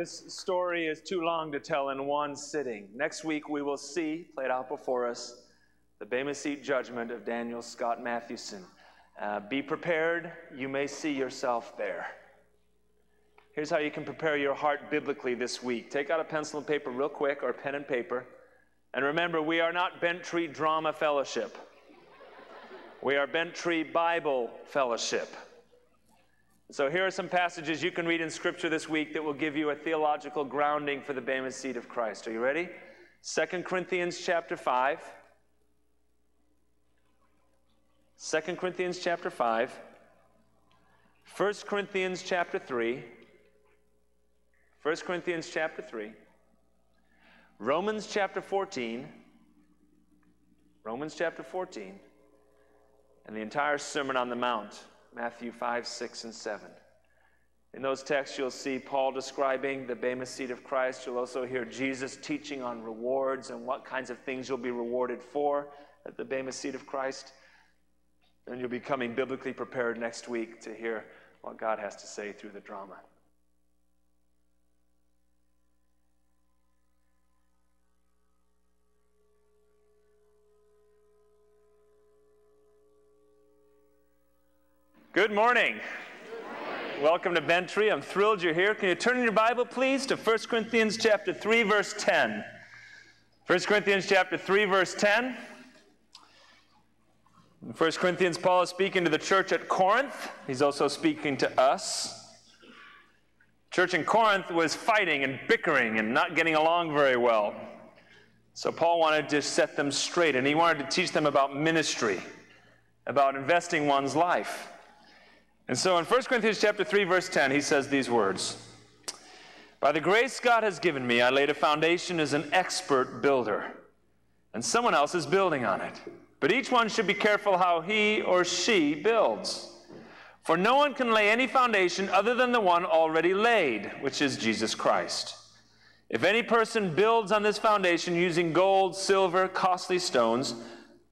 Speaker 1: This story is too long to tell in one sitting. Next week, we will see, played out before us, the Bema Seat judgment of Daniel Scott Mathewson. Uh, be prepared, you may see yourself there. Here's how you can prepare your heart biblically this week. Take out a pencil and paper real quick, or pen and paper. And remember, we are not Bent Tree Drama Fellowship. We are Bent Tree Bible Fellowship. So here are some passages you can read in Scripture this week that will give you a theological grounding for the Bema seat of Christ. Are you ready? 2 Corinthians chapter 5. 2 Corinthians chapter 5. 1 Corinthians chapter 3. 1 Corinthians chapter 3. Romans chapter 14. Romans chapter 14. And the entire Sermon on the Mount. Matthew 5, 6, and 7. In those texts, you'll see Paul describing the Bema seat of Christ. You'll also hear Jesus teaching on rewards and what kinds of things you'll be rewarded for at the Bema seat of Christ. And you'll be coming biblically prepared next week to hear what God has to say through the drama. Good morning. Welcome to Bent Tree. I'm thrilled you're here. Can you turn your Bible, please, to 1 Corinthians chapter 3, verse 10. 1 Corinthians chapter 3, verse 10. In 1 Corinthians, Paul is speaking to the church at Corinth. He's also speaking to us. Church in Corinth was fighting and bickering and not getting along very well. So Paul wanted to set them straight, and he wanted to teach them about ministry, about investing one's life. And so in 1 Corinthians chapter 3 verse 10 he says these words. By the grace God has given me I laid a foundation as an expert builder and someone else is building on it. But each one should be careful how he or she builds. For no one can lay any foundation other than the one already laid, which is Jesus Christ. If any person builds on this foundation using gold, silver, costly stones,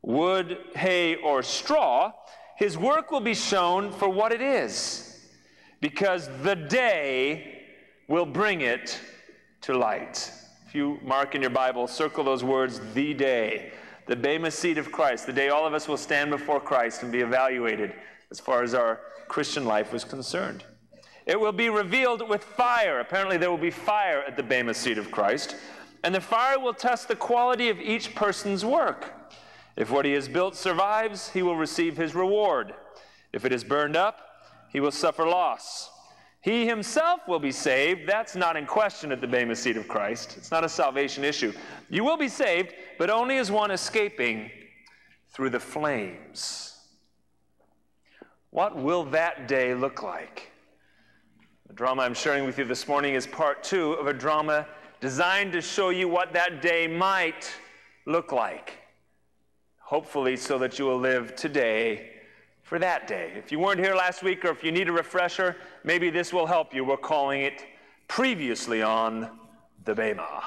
Speaker 1: wood, hay, or straw, his work will be shown for what it is, because the day will bring it to light. If you mark in your Bible, circle those words, the day, the Bema seat of Christ, the day all of us will stand before Christ and be evaluated as far as our Christian life was concerned. It will be revealed with fire. Apparently, there will be fire at the Bema seat of Christ, and the fire will test the quality of each person's work. If what he has built survives, he will receive his reward. If it is burned up, he will suffer loss. He himself will be saved. That's not in question at the Bema seat of Christ. It's not a salvation issue. You will be saved, but only as one escaping through the flames. What will that day look like? The drama I'm sharing with you this morning is part two of a drama designed to show you what that day might look like hopefully, so that you will live today for that day. If you weren't here last week or if you need a refresher, maybe this will help you. We're calling it Previously on the Bema.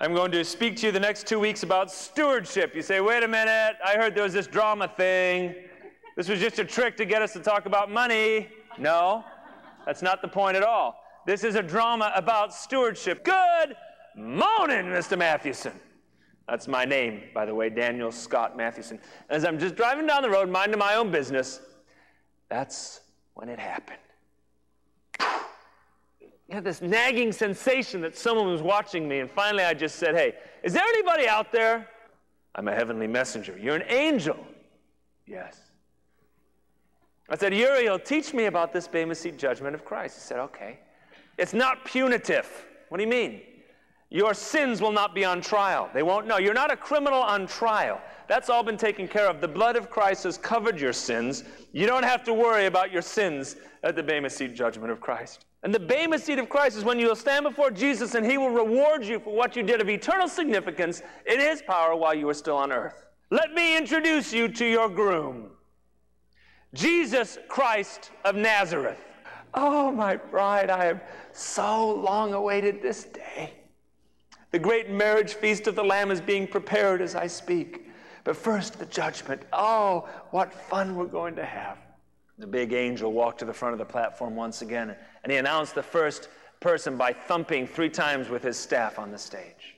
Speaker 1: I'm going to speak to you the next two weeks about stewardship. You say, wait a minute, I heard there was this drama thing. This was just a trick to get us to talk about money. No, that's not the point at all. This is a drama about stewardship. Good morning, Mr. Mathewson. That's my name, by the way, Daniel Scott Mathewson. As I'm just driving down the road, minding my own business, that's when it happened. You had this nagging sensation that someone was watching me, and finally I just said, Hey, is there anybody out there? I'm a heavenly messenger. You're an angel. Yes. I said, Uriel, teach me about this Bema seat judgment of Christ. He said, Okay. It's not punitive. What do you mean? Your sins will not be on trial. They won't know. You're not a criminal on trial. That's all been taken care of. The blood of Christ has covered your sins. You don't have to worry about your sins at the Bema Seat judgment of Christ. And the Bema Seat of Christ is when you will stand before Jesus and he will reward you for what you did of eternal significance in his power while you were still on earth. Let me introduce you to your groom, Jesus Christ of Nazareth. Oh, my bride, I have so long awaited this day. The great marriage feast of the Lamb is being prepared as I speak. But first, the judgment. Oh, what fun we're going to have. The big angel walked to the front of the platform once again, and he announced the first person by thumping three times with his staff on the stage.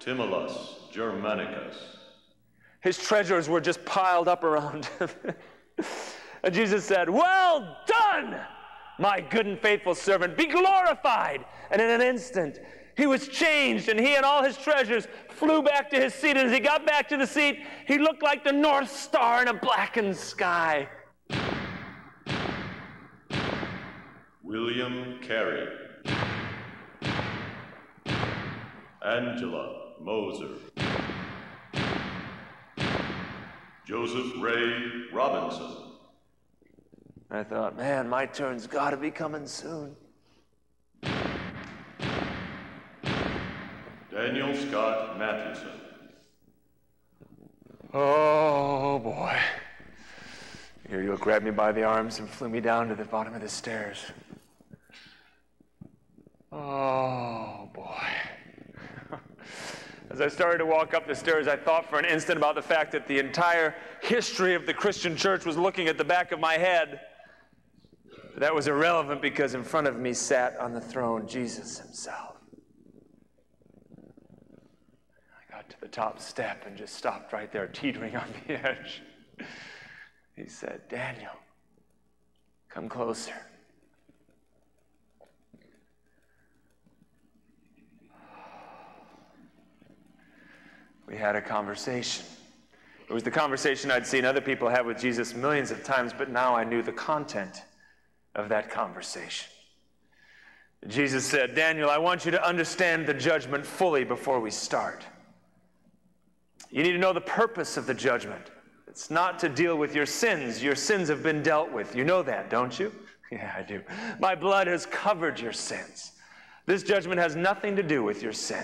Speaker 3: Timulus Germanicus.
Speaker 1: His treasures were just piled up around him. And Jesus said, Well done, my good and faithful servant. Be glorified. And in an instant, he was changed, and he and all his treasures flew back to his seat. And as he got back to the seat, he looked like the North Star in a blackened sky.
Speaker 3: William Carey. Angela Moser. Joseph Ray Robinson.
Speaker 1: I thought, man, my turn's got to be coming soon.
Speaker 3: Daniel Scott Mathewson.
Speaker 1: Oh boy. Here you grabbed me by the arms and flew me down to the bottom of the stairs. Oh boy. As I started to walk up the stairs, I thought for an instant about the fact that the entire history of the Christian church was looking at the back of my head. But that was irrelevant because in front of me sat on the throne Jesus himself. I got to the top step and just stopped right there, teetering on the edge. He said, Daniel, come closer. We had a conversation. It was the conversation I'd seen other people have with Jesus millions of times, but now I knew the content of that conversation. Jesus said, Daniel, I want you to understand the judgment fully before we start. You need to know the purpose of the judgment. It's not to deal with your sins. Your sins have been dealt with. You know that, don't you? Yeah, I do. My blood has covered your sins. This judgment has nothing to do with your sin.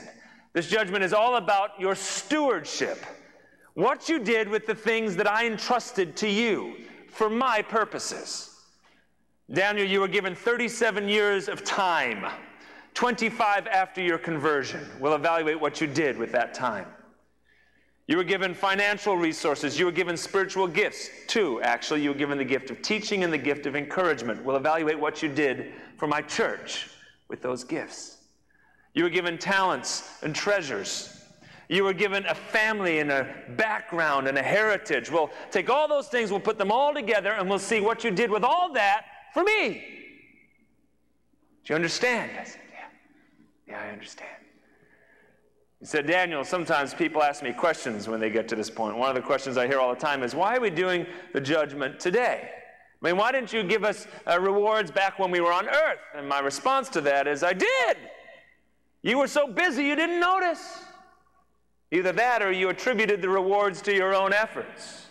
Speaker 1: This judgment is all about your stewardship. What you did with the things that I entrusted to you for my purposes. Daniel, you were given 37 years of time, 25 after your conversion. We'll evaluate what you did with that time. You were given financial resources. You were given spiritual gifts. Two, actually. You were given the gift of teaching and the gift of encouragement. We'll evaluate what you did for my church with those gifts. You were given talents and treasures. You were given a family and a background and a heritage. We'll take all those things, we'll put them all together, and we'll see what you did with all that for me. Do you understand? I said, Yeah. Yeah, I understand. He said, Daniel, sometimes people ask me questions when they get to this point. One of the questions I hear all the time is, why are we doing the judgment today? I mean, why didn't you give us uh, rewards back when we were on earth? And my response to that is, I did. You were so busy you didn't notice. Either that or you attributed the rewards to your own efforts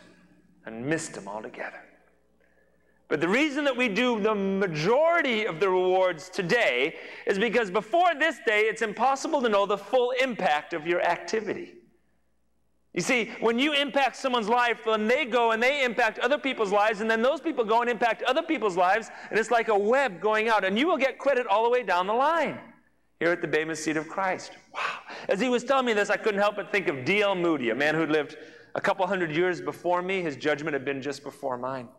Speaker 1: and missed them altogether. But the reason that we do the majority of the rewards today is because before this day, it's impossible to know the full impact of your activity. You see, when you impact someone's life, then they go and they impact other people's lives, and then those people go and impact other people's lives, and it's like a web going out, and you will get credit all the way down the line here at the Bema Seat of Christ. Wow. As he was telling me this, I couldn't help but think of D.L. Moody, a man who lived a couple hundred years before me. His judgment had been just before mine.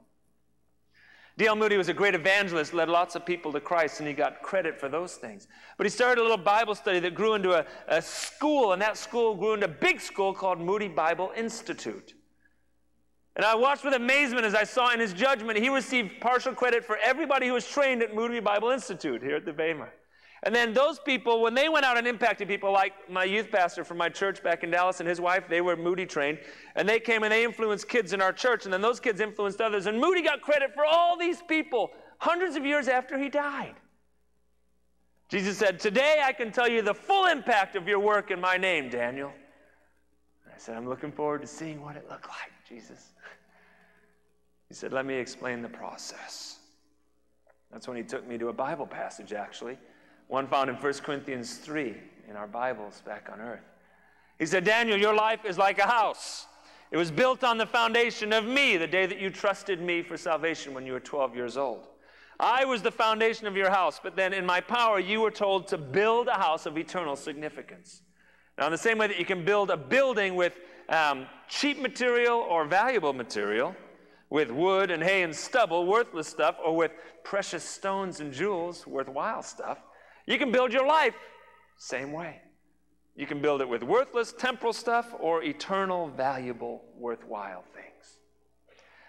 Speaker 1: D.L. Moody was a great evangelist, led lots of people to Christ, and he got credit for those things. But he started a little Bible study that grew into a, a school, and that school grew into a big school called Moody Bible Institute. And I watched with amazement as I saw in his judgment, he received partial credit for everybody who was trained at Moody Bible Institute here at the Bema. And then those people, when they went out and impacted people, like my youth pastor from my church back in Dallas and his wife, they were Moody trained. And they came and they influenced kids in our church. And then those kids influenced others. And Moody got credit for all these people hundreds of years after he died. Jesus said, Today I can tell you the full impact of your work in my name, Daniel. And I said, I'm looking forward to seeing what it looked like, Jesus. He said, Let me explain the process. That's when he took me to a Bible passage, actually one found in 1 Corinthians 3 in our Bibles back on earth. He said, Daniel, your life is like a house. It was built on the foundation of me the day that you trusted me for salvation when you were 12 years old. I was the foundation of your house, but then in my power, you were told to build a house of eternal significance. Now, in the same way that you can build a building with um, cheap material or valuable material, with wood and hay and stubble, worthless stuff, or with precious stones and jewels, worthwhile stuff, you can build your life same way. You can build it with worthless temporal stuff or eternal, valuable, worthwhile things.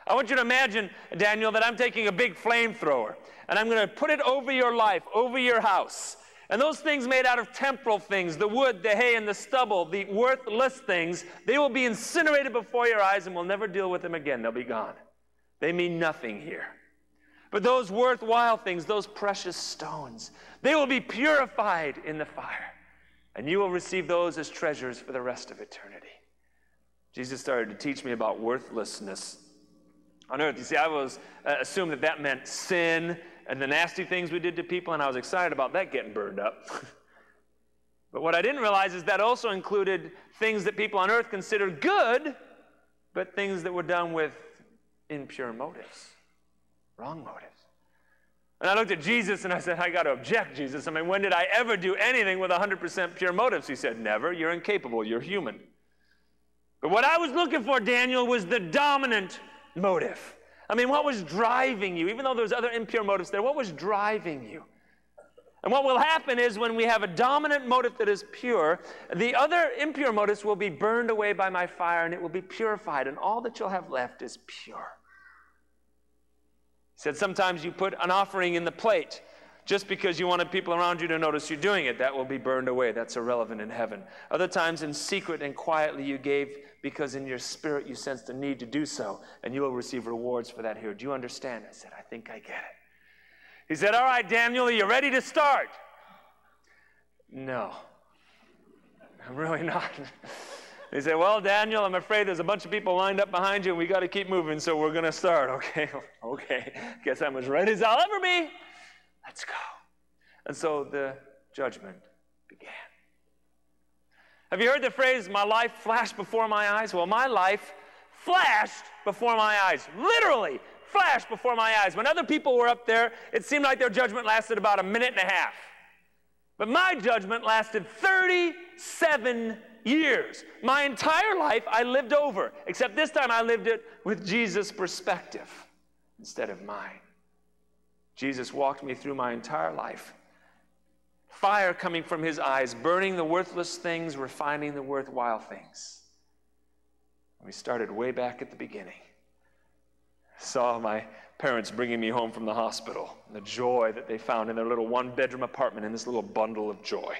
Speaker 1: I want you to imagine, Daniel, that I'm taking a big flamethrower and I'm going to put it over your life, over your house. And those things made out of temporal things, the wood, the hay, and the stubble, the worthless things, they will be incinerated before your eyes and we'll never deal with them again. They'll be gone. They mean nothing here. But those worthwhile things, those precious stones, they will be purified in the fire. And you will receive those as treasures for the rest of eternity. Jesus started to teach me about worthlessness on earth. You see, I was uh, assumed that that meant sin and the nasty things we did to people, and I was excited about that getting burned up. but what I didn't realize is that also included things that people on earth considered good, but things that were done with impure motives, wrong motives. And I looked at Jesus and I said, I got to object, Jesus. I mean, when did I ever do anything with 100% pure motives? He said, Never. You're incapable. You're human. But what I was looking for, Daniel, was the dominant motive. I mean, what was driving you? Even though there's other impure motives there, what was driving you? And what will happen is when we have a dominant motive that is pure, the other impure motives will be burned away by my fire and it will be purified, and all that you'll have left is pure. He said sometimes you put an offering in the plate just because you wanted people around you to notice you're doing it. That will be burned away. That's irrelevant in heaven. Other times in secret and quietly you gave because in your spirit you sensed the need to do so, and you will receive rewards for that here. Do you understand? I said, I think I get it. He said, All right, Daniel, are you ready to start? No, I'm really not. He said, Well, Daniel, I'm afraid there's a bunch of people lined up behind you and we got to keep moving, so we're going to start. Okay, okay. Guess I'm as ready as I'll ever be. Let's go. And so the judgment began. Have you heard the phrase, my life flashed before my eyes? Well, my life flashed before my eyes. Literally flashed before my eyes. When other people were up there, it seemed like their judgment lasted about a minute and a half. But my judgment lasted 37 years. My entire life I lived over, except this time I lived it with Jesus' perspective instead of mine. Jesus walked me through my entire life fire coming from his eyes, burning the worthless things, refining the worthwhile things. We started way back at the beginning. Saw my parents bringing me home from the hospital, the joy that they found in their little one bedroom apartment in this little bundle of joy.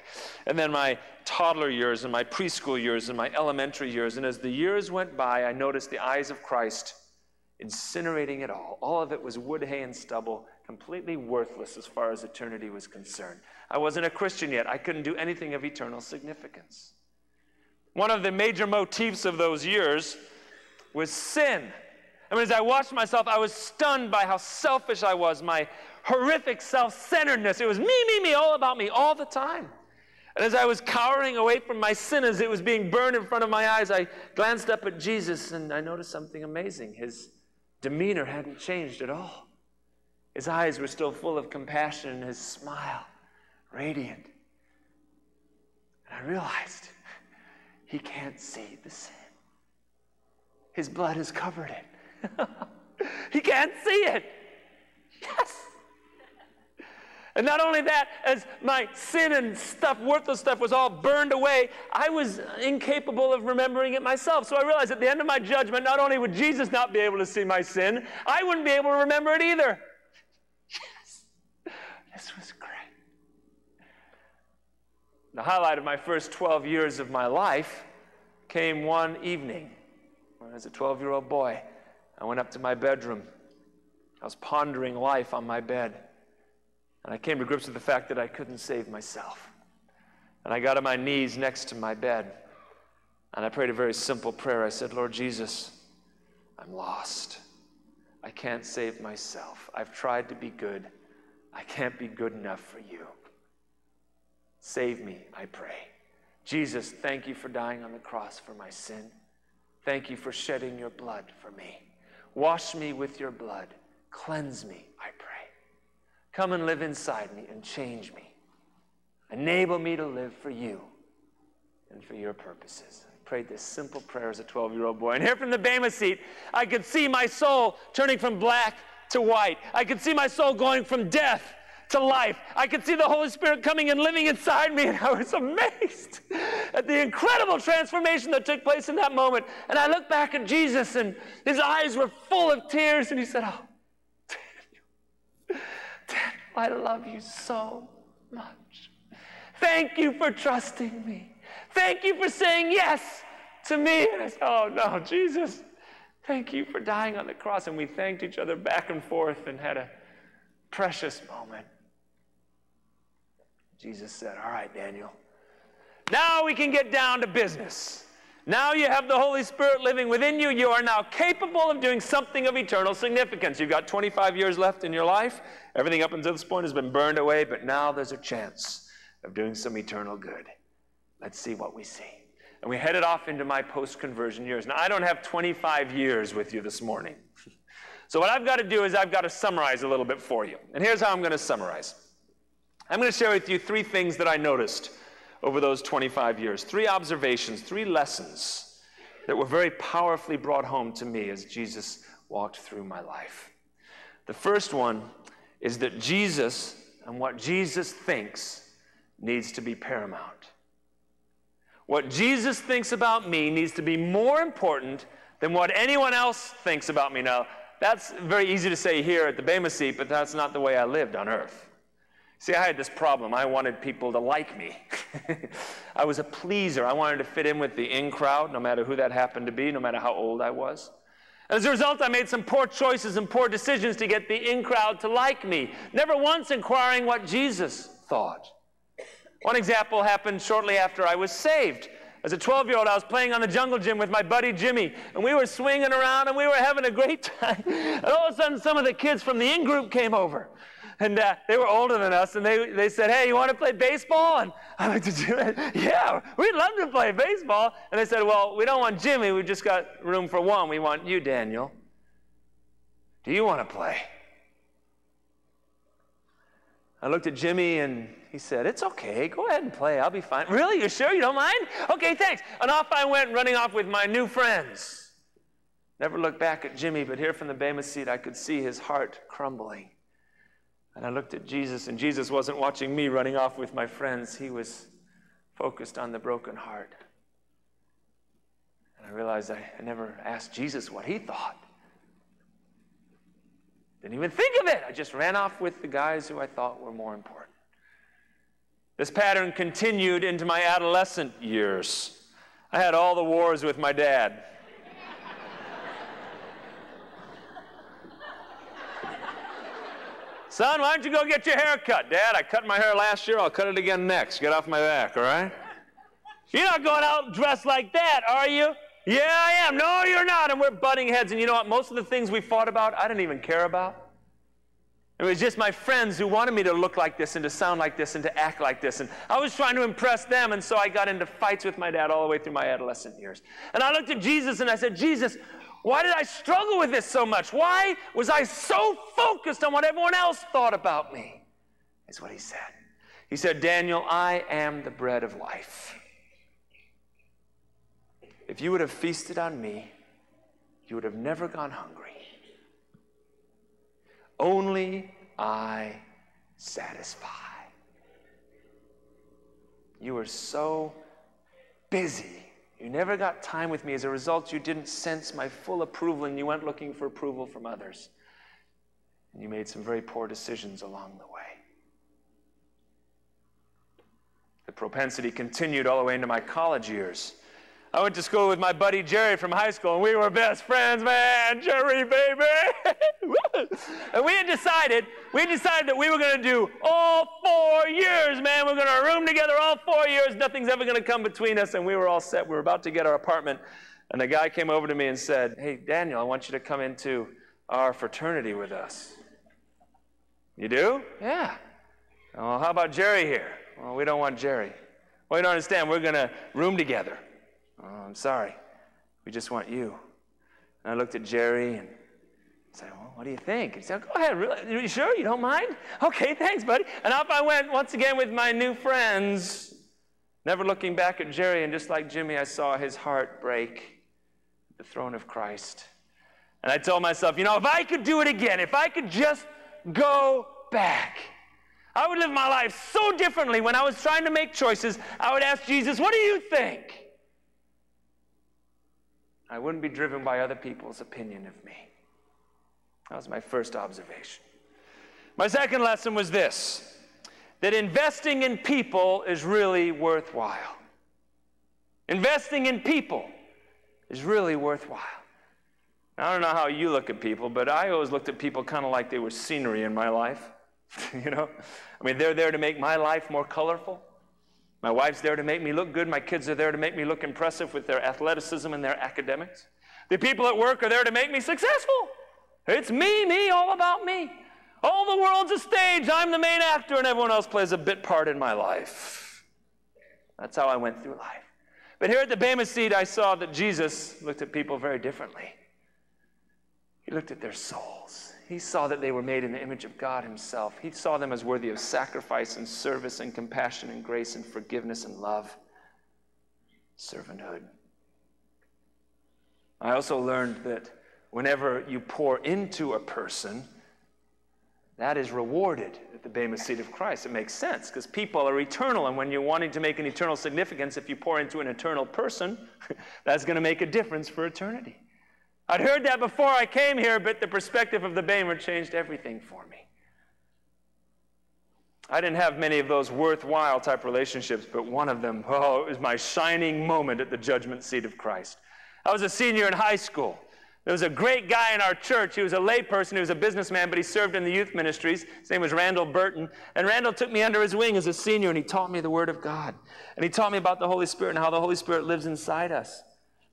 Speaker 1: And then my toddler years and my preschool years and my elementary years. And as the years went by, I noticed the eyes of Christ incinerating it all. All of it was wood, hay, and stubble, completely worthless as far as eternity was concerned. I wasn't a Christian yet. I couldn't do anything of eternal significance. One of the major motifs of those years was sin. I mean, as I watched myself, I was stunned by how selfish I was, my horrific self centeredness. It was me, me, me, all about me, all the time. And as I was cowering away from my sin as it was being burned in front of my eyes, I glanced up at Jesus and I noticed something amazing. His demeanor hadn't changed at all. His eyes were still full of compassion and his smile radiant. And I realized he can't see the sin. His blood has covered it. he can't see it. Yes. And not only that, as my sin and stuff, worthless stuff, was all burned away, I was incapable of remembering it myself. So I realized at the end of my judgment, not only would Jesus not be able to see my sin, I wouldn't be able to remember it either. Yes. This was great. the highlight of my first 12 years of my life came one evening when, as a 12 year old boy, I went up to my bedroom. I was pondering life on my bed. And I came to grips with the fact that I couldn't save myself. And I got on my knees next to my bed. And I prayed a very simple prayer. I said, Lord Jesus, I'm lost. I can't save myself. I've tried to be good. I can't be good enough for you. Save me, I pray. Jesus, thank you for dying on the cross for my sin. Thank you for shedding your blood for me. Wash me with your blood. Cleanse me, I pray. Come and live inside me and change me. Enable me to live for you and for your purposes. I prayed this simple prayer as a 12 year old boy. And here from the Bema seat, I could see my soul turning from black to white. I could see my soul going from death to life. I could see the Holy Spirit coming and living inside me, and I was amazed at the incredible transformation that took place in that moment. And I looked back at Jesus, and his eyes were full of tears, and he said, Oh, Daniel, Daniel, I love you so much. Thank you for trusting me. Thank you for saying yes to me. And I said, Oh, no, Jesus, thank you for dying on the cross. And we thanked each other back and forth and had a precious moment. Jesus said, All right, Daniel, now we can get down to business. Now you have the Holy Spirit living within you. You are now capable of doing something of eternal significance. You've got 25 years left in your life. Everything up until this point has been burned away, but now there's a chance of doing some eternal good. Let's see what we see. And we headed off into my post conversion years. Now, I don't have 25 years with you this morning. So, what I've got to do is I've got to summarize a little bit for you. And here's how I'm going to summarize I'm going to share with you three things that I noticed over those 25 years, three observations, three lessons that were very powerfully brought home to me as Jesus walked through my life. The first one is that Jesus and what Jesus thinks needs to be paramount. What Jesus thinks about me needs to be more important than what anyone else thinks about me. Now, that's very easy to say here at the Bema seat, but that's not the way I lived on earth. See, I had this problem. I wanted people to like me. I was a pleaser. I wanted to fit in with the in crowd, no matter who that happened to be, no matter how old I was. As a result, I made some poor choices and poor decisions to get the in crowd to like me, never once inquiring what Jesus thought. One example happened shortly after I was saved. As a 12 year old, I was playing on the jungle gym with my buddy Jimmy, and we were swinging around and we were having a great time. And all of a sudden, some of the kids from the in group came over. And uh, they were older than us, and they, they said, Hey, you want to play baseball? And I looked at Jimmy, Yeah, we'd love to play baseball. And they said, Well, we don't want Jimmy, we've just got room for one. We want you, Daniel. Do you want to play? I looked at Jimmy and he said, It's okay. Go ahead and play. I'll be fine. Really? You sure you don't mind? Okay, thanks. And off I went, running off with my new friends. Never looked back at Jimmy, but here from the Bema seat, I could see his heart crumbling. And I looked at Jesus, and Jesus wasn't watching me running off with my friends. He was focused on the broken heart. And I realized I, never asked Jesus what he thought. Didn't even think of it. I just ran off with the guys who I thought were more important. This pattern continued into my adolescent years. I had all the wars with my dad. Son, why don't you go get your hair cut? Dad, I cut my hair last year. I'll cut it again next. Get off my back, all right? You're not going out dressed like that, are you? Yeah, I am. No, you're not. And we're butting heads. And you know what? Most of the things we fought about, I didn't even care about. It was just my friends who wanted me to look like this and to sound like this and to act like this. And I was trying to impress them. And so I got into fights with my dad all the way through my adolescent years. And I looked at Jesus and I said, Jesus, why did I struggle with this so much? Why was I so focused on what everyone else thought about me? Is what he said. He said, Daniel, I am the bread of life. If you would have feasted on me, you would have never gone hungry. Only I satisfy. You were so busy. You never got time with me. As a result, you didn't sense my full approval and you went looking for approval from others. And you made some very poor decisions along the way. The propensity continued all the way into my college years. I went to school with my buddy Jerry from high school, and we were best friends, man. Jerry, baby. and we had decided, we had decided that we were going to do all four years, man. We're going to room together all four years. Nothing's ever going to come between us. And we were all set. We were about to get our apartment. And a guy came over to me and said, Hey, Daniel, I want you to come into our fraternity with us. You do? Yeah. Well, how about Jerry here? Well, we don't want Jerry. Well, you don't understand. We're going to room together. Oh, I'm sorry. We just want you. And I looked at Jerry and said, Well, what do you think? He said, Go ahead. Really? Are you sure? You don't mind? Okay, thanks, buddy. And off I went once again with my new friends, never looking back at Jerry. And just like Jimmy, I saw his heart break at the throne of Christ. And I told myself, you know, if I could do it again, if I could just go back, I would live my life so differently when I was trying to make choices. I would ask Jesus, What do you think? I wouldn't be driven by other people's opinion of me. That was my first observation. My second lesson was this that investing in people is really worthwhile. Investing in people is really worthwhile. I don't know how you look at people, but I always looked at people kind of like they were scenery in my life. you know? I mean, they're there to make my life more colorful. My wife's there to make me look good. My kids are there to make me look impressive with their athleticism and their academics. The people at work are there to make me successful. It's me, me, all about me. All the world's a stage. I'm the main actor, and everyone else plays a bit part in my life. That's how I went through life. But here at the Bema seat, I saw that Jesus looked at people very differently. He looked at their souls. He saw that they were made in the image of God Himself. He saw them as worthy of sacrifice and service and compassion and grace and forgiveness and love, servanthood. I also learned that whenever you pour into a person, that is rewarded at the Bema seat of Christ. It makes sense because people are eternal, and when you're wanting to make an eternal significance, if you pour into an eternal person, that's going to make a difference for eternity. I'd heard that before I came here, but the perspective of the Bema changed everything for me. I didn't have many of those worthwhile type relationships, but one of them, oh, it was my shining moment at the judgment seat of Christ. I was a senior in high school. There was a great guy in our church. He was a layperson. He was a businessman, but he served in the youth ministries. His name was Randall Burton. And Randall took me under his wing as a senior, and he taught me the Word of God. And he taught me about the Holy Spirit and how the Holy Spirit lives inside us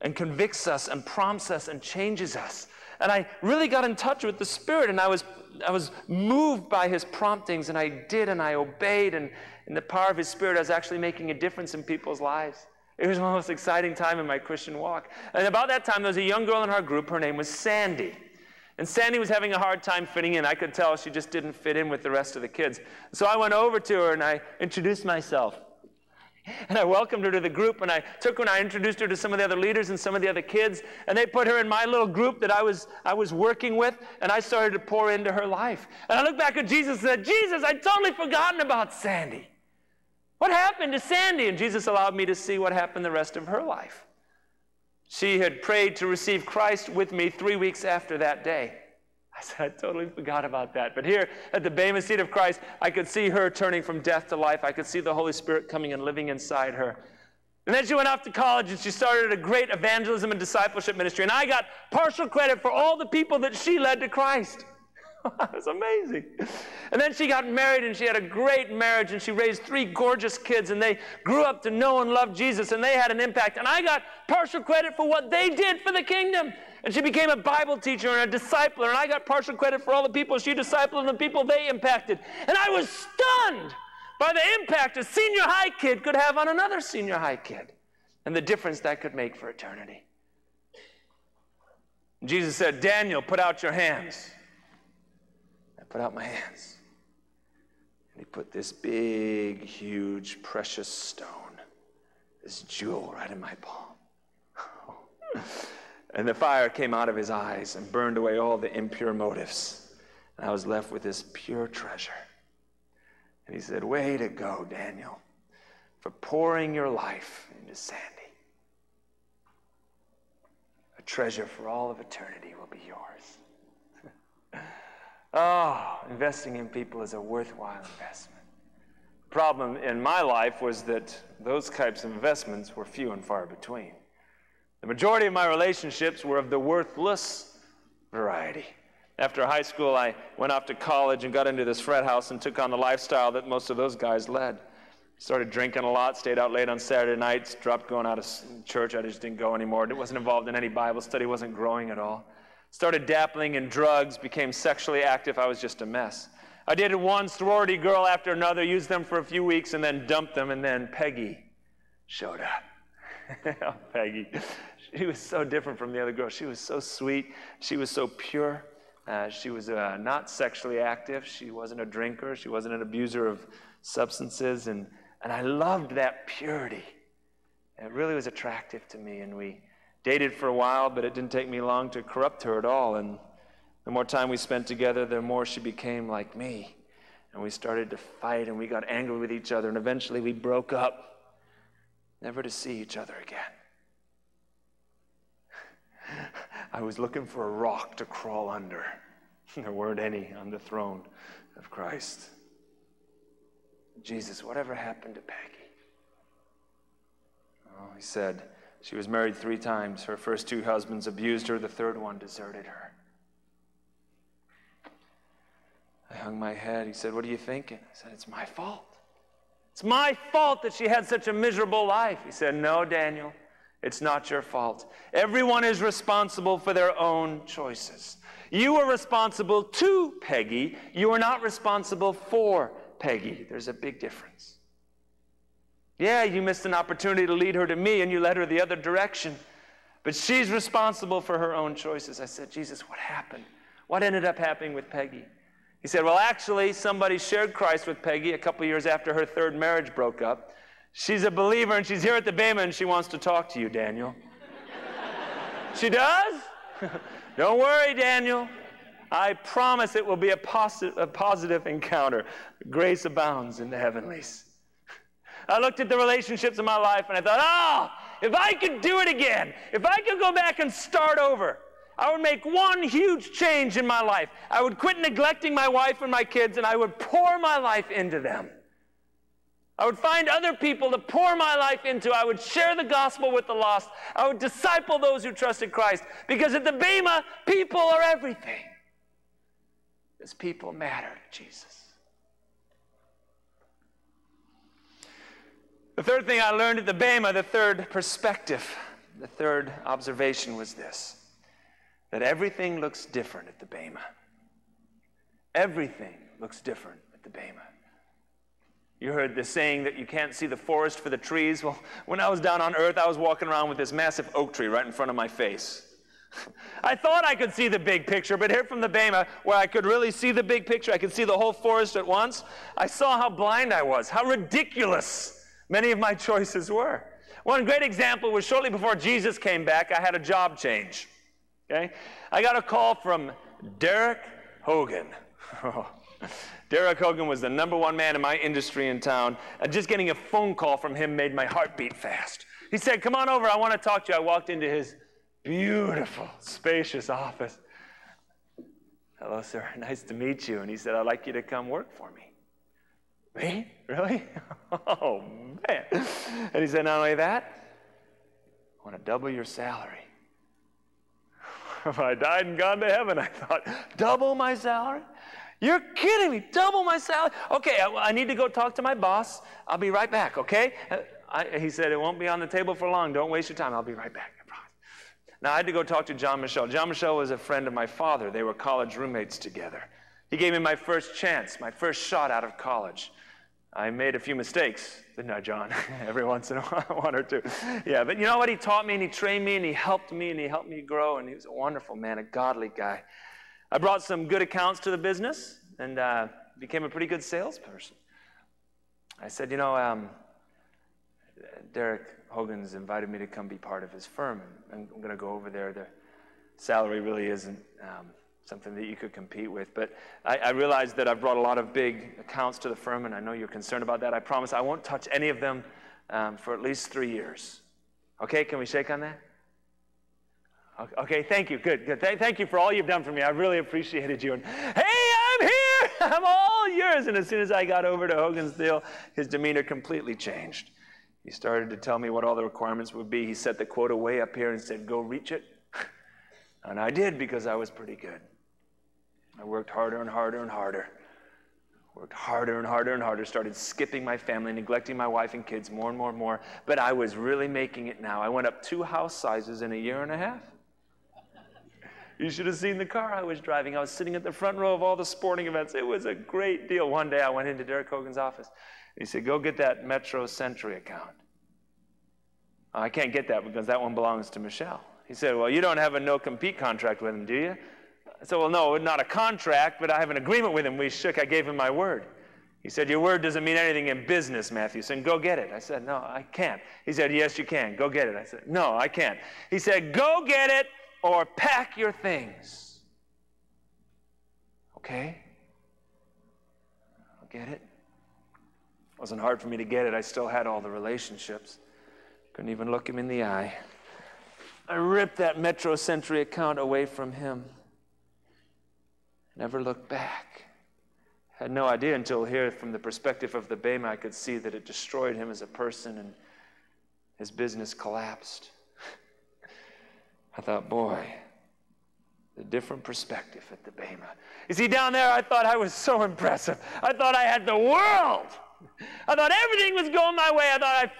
Speaker 1: and convicts us and prompts us and changes us. And I really got in touch with the Spirit, and I was, I was moved by his promptings, and I did, and I obeyed. And in the power of his Spirit, I was actually making a difference in people's lives. It was the most exciting time in my Christian walk. And about that time, there was a young girl in our group. Her name was Sandy. And Sandy was having a hard time fitting in. I could tell she just didn't fit in with the rest of the kids. So I went over to her and I introduced myself. And I welcomed her to the group, and I took her and I introduced her to some of the other leaders and some of the other kids. And they put her in my little group that I was, I was working with, and I started to pour into her life. And I looked back at Jesus and said, Jesus, I'd totally forgotten about Sandy. What happened to Sandy? And Jesus allowed me to see what happened the rest of her life. She had prayed to receive Christ with me three weeks after that day. I said, I totally forgot about that. But here at the Bema seat of Christ, I could see her turning from death to life. I could see the Holy Spirit coming and living inside her. And then she went off to college and she started a great evangelism and discipleship ministry. And I got partial credit for all the people that she led to Christ. it was amazing. And then she got married and she had a great marriage and she raised three gorgeous kids and they grew up to know and love Jesus and they had an impact. And I got partial credit for what they did for the kingdom. And she became a Bible teacher and a discipler and I got partial credit for all the people she discipled and the people they impacted. And I was stunned by the impact a senior high kid could have on another senior high kid and the difference that could make for eternity. Jesus said, Daniel, put out your hands I put out my hands. And he put this big, huge, precious stone, this jewel right in my palm. and the fire came out of his eyes and burned away all the impure motives. And I was left with this pure treasure. And he said, Way to go, Daniel, for pouring your life into Sandy. A treasure for all of eternity will be yours. Oh, investing in people is a worthwhile investment. The problem in my life was that those types of investments were few and far between. The majority of my relationships were of the worthless variety. After high school, I went off to college and got into this frat house and took on the lifestyle that most of those guys led. Started drinking a lot, stayed out late on Saturday nights, dropped going out of church. I just didn't go anymore. It wasn't involved in any Bible study, wasn't growing at all started dabbling in drugs, became sexually active. I was just a mess. I dated one sorority girl after another, used them for a few weeks, and then dumped them, and then Peggy showed up. Peggy. She was so different from the other girls. She was so sweet. She was so pure. Uh, she was uh, not sexually active. She wasn't a drinker. She wasn't an abuser of substances. And, and I loved that purity. It really was attractive to me. And we, dated for a while, but it didn't take me long to corrupt her at all. And the more time we spent together, the more she became like me. And we started to fight and we got angry with each other, and eventually we broke up, never to see each other again. I was looking for a rock to crawl under. There weren't any on the throne of Christ. Jesus, whatever happened to Peggy? Oh, he said she was married three times. Her first two husbands abused her, the third one deserted her. I hung my head. He said, What are you thinking? I said, It's my fault. It's my fault that she had such a miserable life. He said, No, Daniel, it's not your fault. Everyone is responsible for their own choices. You are responsible to Peggy, you are not responsible for Peggy. There's a big difference. Yeah, you missed an opportunity to lead her to me and you led her the other direction. But she's responsible for her own choices. I said, Jesus, what happened? What ended up happening with Peggy? He said, Well, actually, somebody shared Christ with Peggy a couple years after her third marriage broke up. She's a believer and she's here at the Bema and she wants to talk to you, Daniel. she does? Don't worry, Daniel. I promise it will be a, posi- a positive encounter. Grace abounds in the heavenlies. I looked at the relationships in my life and I thought, oh, if I could do it again, if I could go back and start over, I would make one huge change in my life. I would quit neglecting my wife and my kids and I would pour my life into them. I would find other people to pour my life into. I would share the gospel with the lost. I would disciple those who trusted Christ. Because at the Bema, people are everything. Because people matter to Jesus. The third thing I learned at the Bema, the third perspective, the third observation was this that everything looks different at the Bema. Everything looks different at the Bema. You heard the saying that you can't see the forest for the trees. Well, when I was down on earth, I was walking around with this massive oak tree right in front of my face. I thought I could see the big picture, but here from the Bema, where I could really see the big picture, I could see the whole forest at once, I saw how blind I was, how ridiculous many of my choices were. One great example was shortly before Jesus came back, I had a job change. Okay? I got a call from Derek Hogan. Oh, Derek Hogan was the number one man in my industry in town. And just getting a phone call from him made my heart beat fast. He said, Come on over, I want to talk to you. I walked into his beautiful, spacious office. Hello, sir. Nice to meet you. And he said, I'd like you to come work for me. Me? Really? Oh, man. And he said, Not only that, I want to double your salary. if I died and gone to heaven, I thought, double my salary? You're kidding me. Double my salary? Okay, I, I need to go talk to my boss. I'll be right back, okay? Uh, I, he said, it won't be on the table for long. Don't waste your time. I'll be right back. Now, I had to go talk to John Michelle. John Michelle was a friend of my father. They were college roommates together. He gave me my first chance, my first shot out of college. I made a few mistakes, didn't I, John? Every once in a while, one or two. Yeah, but you know what? He taught me and he trained me and he helped me and he helped me grow, and he was a wonderful man, a godly guy. I brought some good accounts to the business and uh, became a pretty good salesperson. I said, you know, um, Derek Hogan's invited me to come be part of his firm, and I'm going to go over there. The salary really isn't um, something that you could compete with. But I, I realized that I've brought a lot of big accounts to the firm, and I know you're concerned about that. I promise I won't touch any of them um, for at least three years. Okay, can we shake on that? Okay, thank you. Good, good. Th- thank you for all you've done for me. I really appreciated you. And hey, I'm here. I'm all yours. And as soon as I got over to Hogan's deal, his demeanor completely changed. He started to tell me what all the requirements would be. He set the quota way up here and said, Go reach it. And I did because I was pretty good. I worked harder and harder and harder. Worked harder and harder and harder. Started skipping my family, neglecting my wife and kids more and more and more. But I was really making it now. I went up two house sizes in a year and a half. You should have seen the car I was driving. I was sitting at the front row of all the sporting events. It was a great deal. One day I went into Derek Hogan's office. He said, Go get that Metro Century account. I can't get that because that one belongs to Michelle. He said, Well, you don't have a no compete contract with him, do you? I said, Well, no, not a contract, but I have an agreement with him. We shook. I gave him my word. He said, Your word doesn't mean anything in business, Matthew. So go get it. I said, No, I can't. He said, Yes, you can. Go get it. I said, No, I can't. He said, Go get it or pack your things. Okay? I get it. It wasn't hard for me to get it. I still had all the relationships. Couldn't even look him in the eye. I ripped that Metro Century account away from him. Never looked back. Had no idea until here, from the perspective of the Bema, I could see that it destroyed him as a person and his business collapsed. I thought, boy, a different perspective at the Bema. You see, down there, I thought I was so impressive. I thought I had the world. I thought everything was going my way. I thought I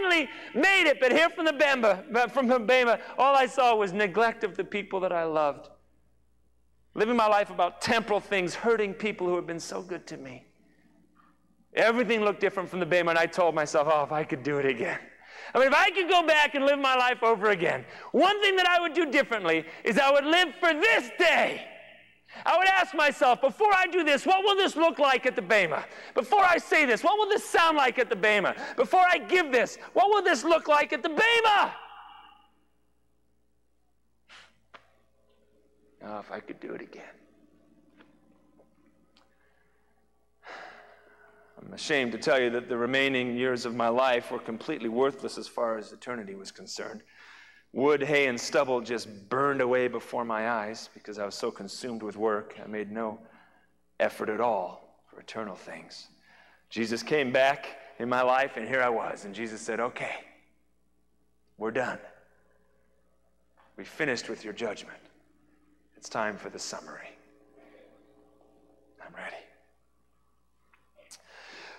Speaker 1: finally made it. But here from the Bema, from the Bema, all I saw was neglect of the people that I loved. Living my life about temporal things, hurting people who have been so good to me. Everything looked different from the Bema, and I told myself, oh, if I could do it again. I mean, if I could go back and live my life over again, one thing that I would do differently is I would live for this day. I would ask myself, before I do this, what will this look like at the Bema? Before I say this, what will this sound like at the Bema? Before I give this, what will this look like at the Bema? Oh, if I could do it again. I'm ashamed to tell you that the remaining years of my life were completely worthless as far as eternity was concerned. Wood, hay, and stubble just burned away before my eyes because I was so consumed with work. I made no effort at all for eternal things. Jesus came back in my life, and here I was. And Jesus said, Okay, we're done. We finished with your judgment. It's time for the summary. I'm ready.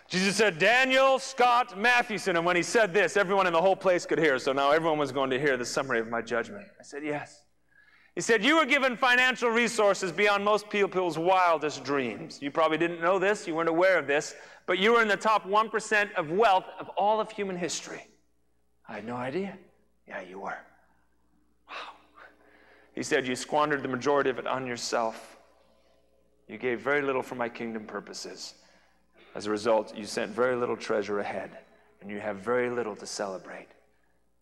Speaker 1: Jesus said, Daniel Scott Mathewson. And when he said this, everyone in the whole place could hear. So now everyone was going to hear the summary of my judgment. I said, Yes. He said, You were given financial resources beyond most people's wildest dreams. You probably didn't know this, you weren't aware of this, but you were in the top 1% of wealth of all of human history. I had no idea. Yeah, you were. Wow. He said, You squandered the majority of it on yourself. You gave very little for my kingdom purposes. As a result, you sent very little treasure ahead, and you have very little to celebrate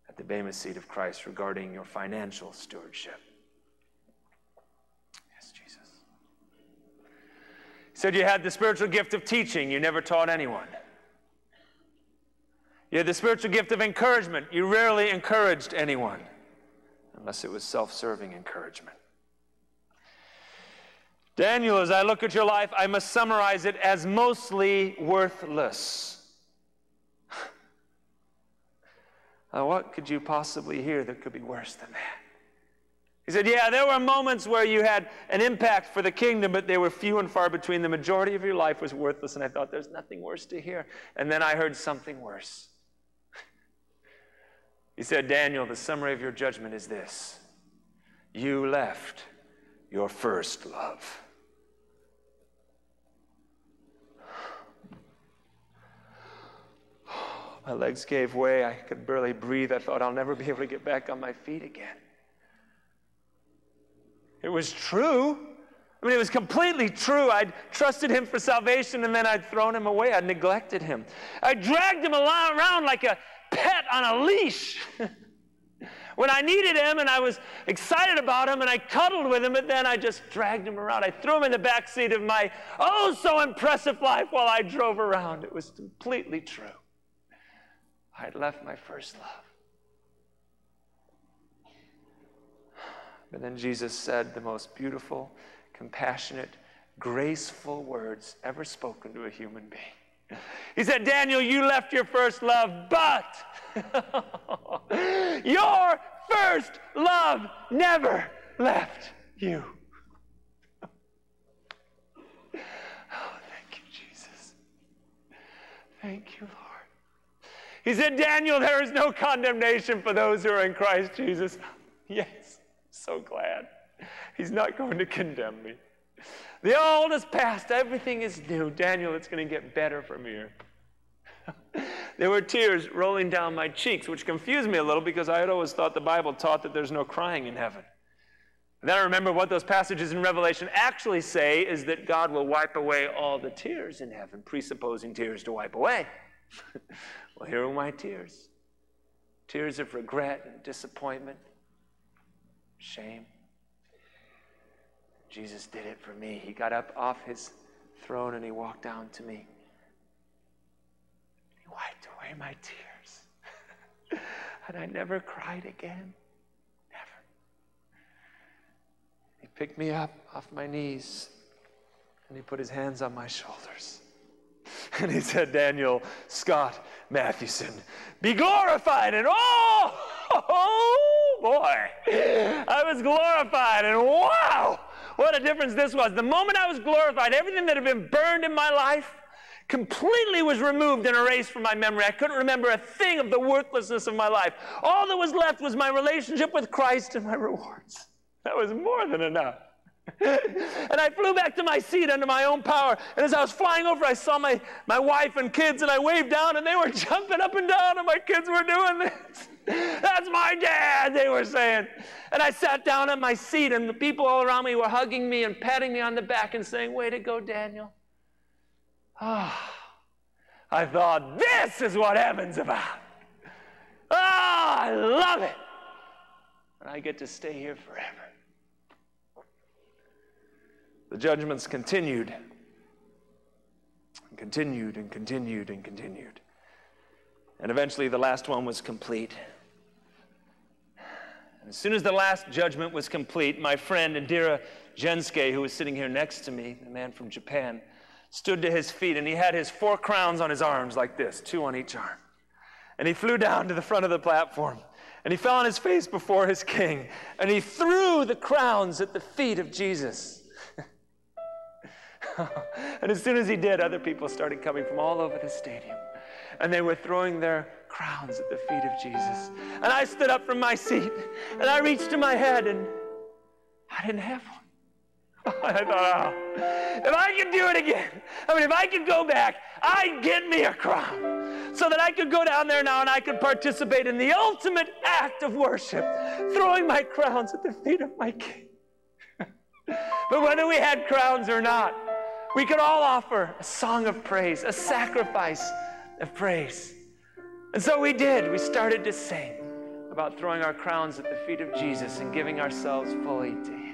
Speaker 1: at the Bema seat of Christ regarding your financial stewardship. Yes, Jesus. He said you had the spiritual gift of teaching, you never taught anyone. You had the spiritual gift of encouragement, you rarely encouraged anyone, unless it was self serving encouragement. Daniel, as I look at your life, I must summarize it as mostly worthless. now, what could you possibly hear that could be worse than that? He said, Yeah, there were moments where you had an impact for the kingdom, but they were few and far between. The majority of your life was worthless, and I thought there's nothing worse to hear. And then I heard something worse. he said, Daniel, the summary of your judgment is this you left your first love. My legs gave way. I could barely breathe. I thought I'll never be able to get back on my feet again. It was true. I mean, it was completely true. I'd trusted him for salvation and then I'd thrown him away. I'd neglected him. I dragged him around like a pet on a leash. when I needed him and I was excited about him and I cuddled with him, but then I just dragged him around. I threw him in the back seat of my oh so impressive life while I drove around. It was completely true. I had left my first love. But then Jesus said the most beautiful, compassionate, graceful words ever spoken to a human being. He said, Daniel, you left your first love, but your first love never left you. oh, thank you, Jesus. Thank you, Lord. He said, Daniel, there is no condemnation for those who are in Christ Jesus. Yes, so glad. He's not going to condemn me. The old is past, everything is new. Daniel, it's going to get better from here. there were tears rolling down my cheeks, which confused me a little because I had always thought the Bible taught that there's no crying in heaven. And then I remember what those passages in Revelation actually say is that God will wipe away all the tears in heaven, presupposing tears to wipe away. Well, here are my tears tears of regret and disappointment, shame. Jesus did it for me. He got up off his throne and he walked down to me. He wiped away my tears. and I never cried again. Never. He picked me up off my knees and he put his hands on my shoulders. And he said, Daniel Scott Mathewson, be glorified. And oh, oh boy, I was glorified. And wow, what a difference this was. The moment I was glorified, everything that had been burned in my life completely was removed and erased from my memory. I couldn't remember a thing of the worthlessness of my life. All that was left was my relationship with Christ and my rewards. That was more than enough. And I flew back to my seat under my own power. And as I was flying over, I saw my, my wife and kids, and I waved down, and they were jumping up and down, and my kids were doing this. That's my dad, they were saying. And I sat down on my seat, and the people all around me were hugging me and patting me on the back and saying, Way to go, Daniel. Ah, oh, I thought, this is what heaven's about. Ah, oh, I love it. And I get to stay here forever. The judgments continued and continued and continued and continued. And eventually the last one was complete. And as soon as the last judgment was complete, my friend Indira Jensuke, who was sitting here next to me, the man from Japan, stood to his feet and he had his four crowns on his arms like this, two on each arm. And he flew down to the front of the platform and he fell on his face before his king and he threw the crowns at the feet of Jesus. and as soon as he did, other people started coming from all over the stadium. And they were throwing their crowns at the feet of Jesus. And I stood up from my seat and I reached to my head and I didn't have one. I thought, oh, if I could do it again, I mean, if I could go back, I'd get me a crown so that I could go down there now and I could participate in the ultimate act of worship, throwing my crowns at the feet of my king. but whether we had crowns or not, we could all offer a song of praise, a sacrifice of praise. And so we did. We started to sing about throwing our crowns at the feet of Jesus and giving ourselves fully to Him.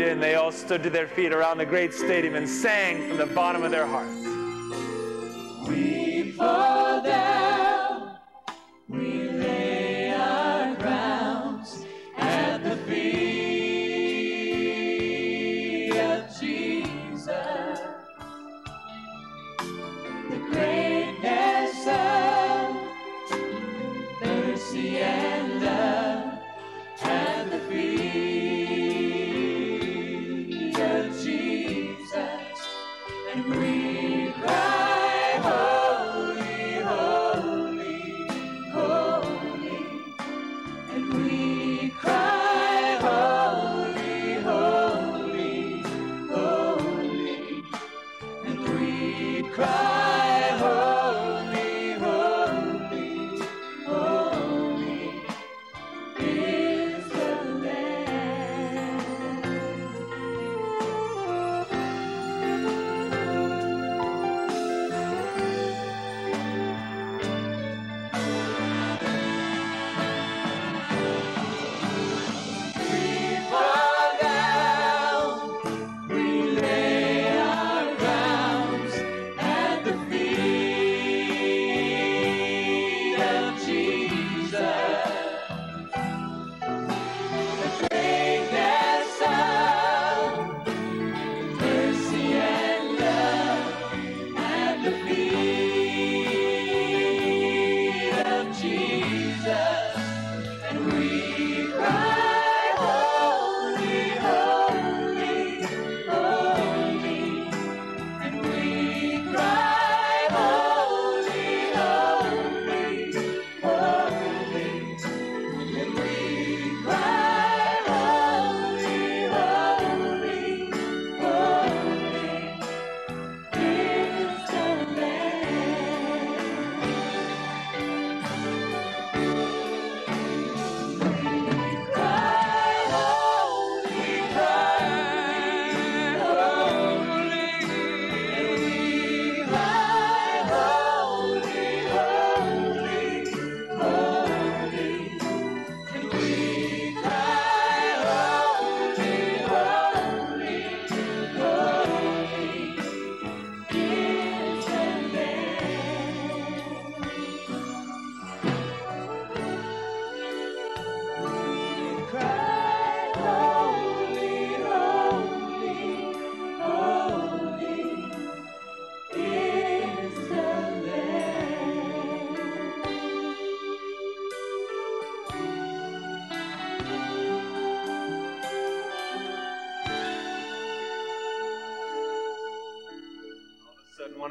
Speaker 1: In, they all stood to their feet around the great stadium and sang from the bottom of their hearts.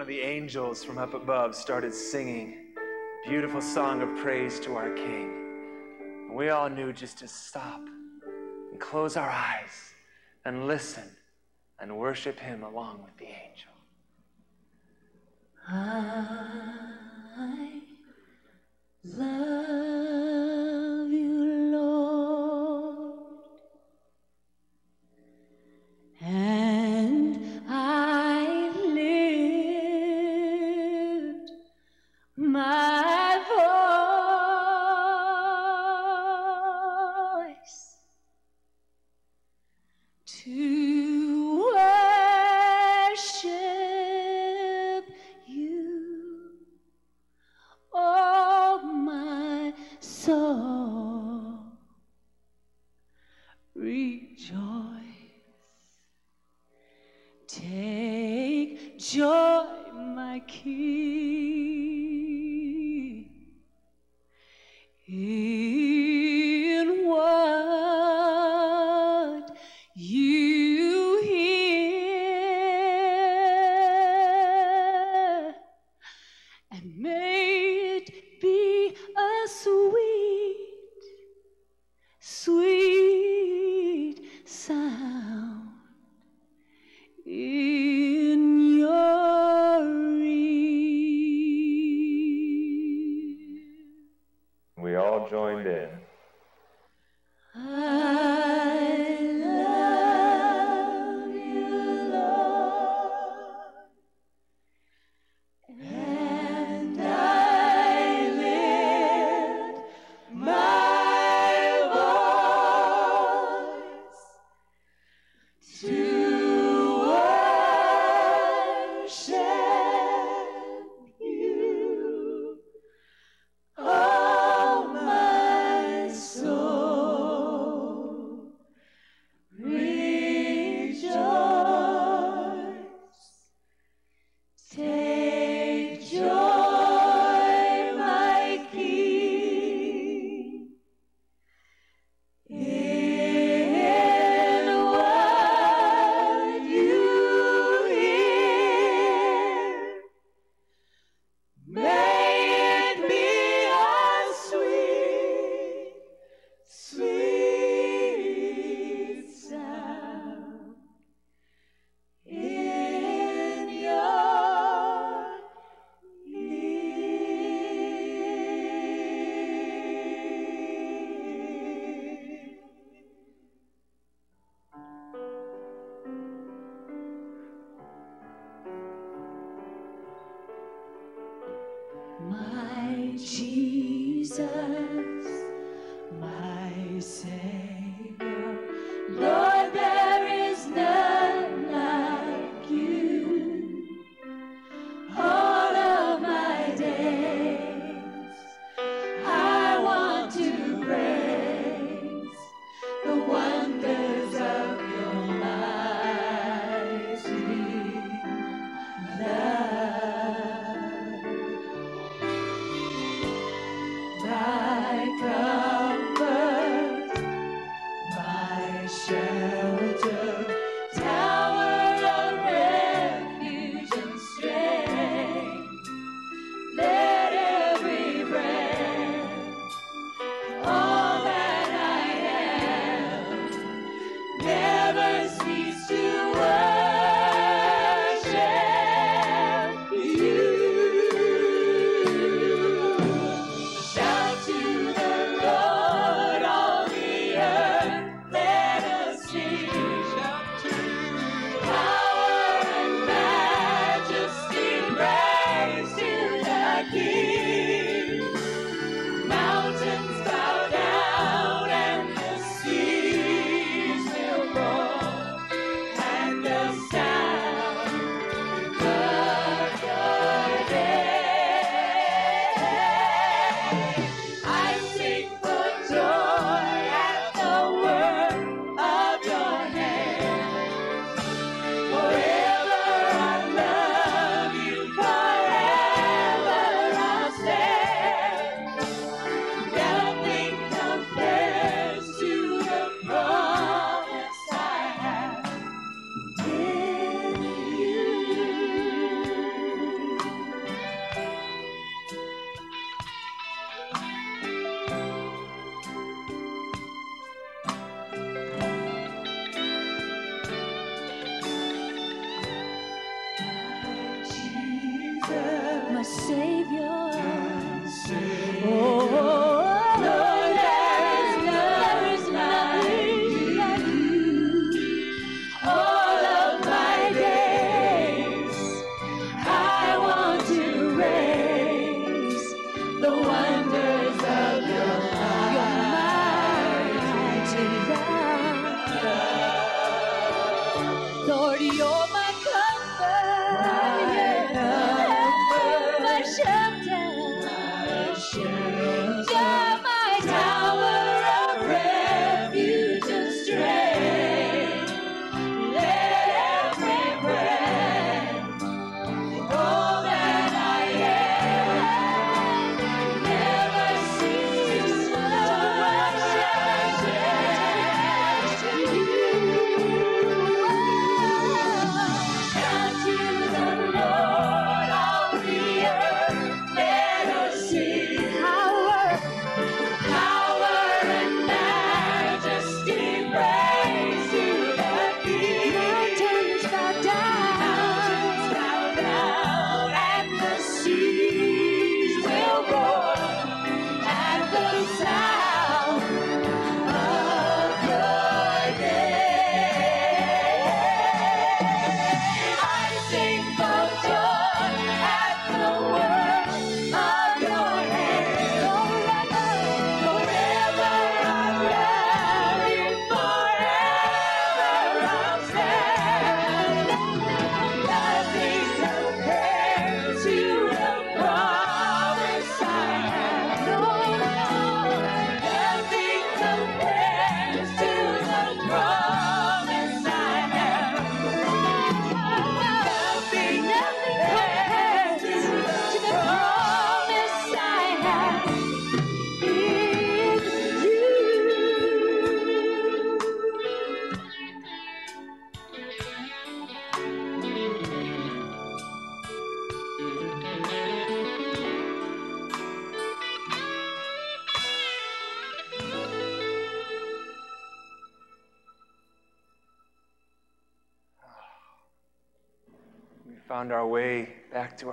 Speaker 4: the
Speaker 1: angels from up above started singing a beautiful song of praise to our King. And we all knew just to stop and close our eyes and listen and worship Him along with the angel.
Speaker 2: I love.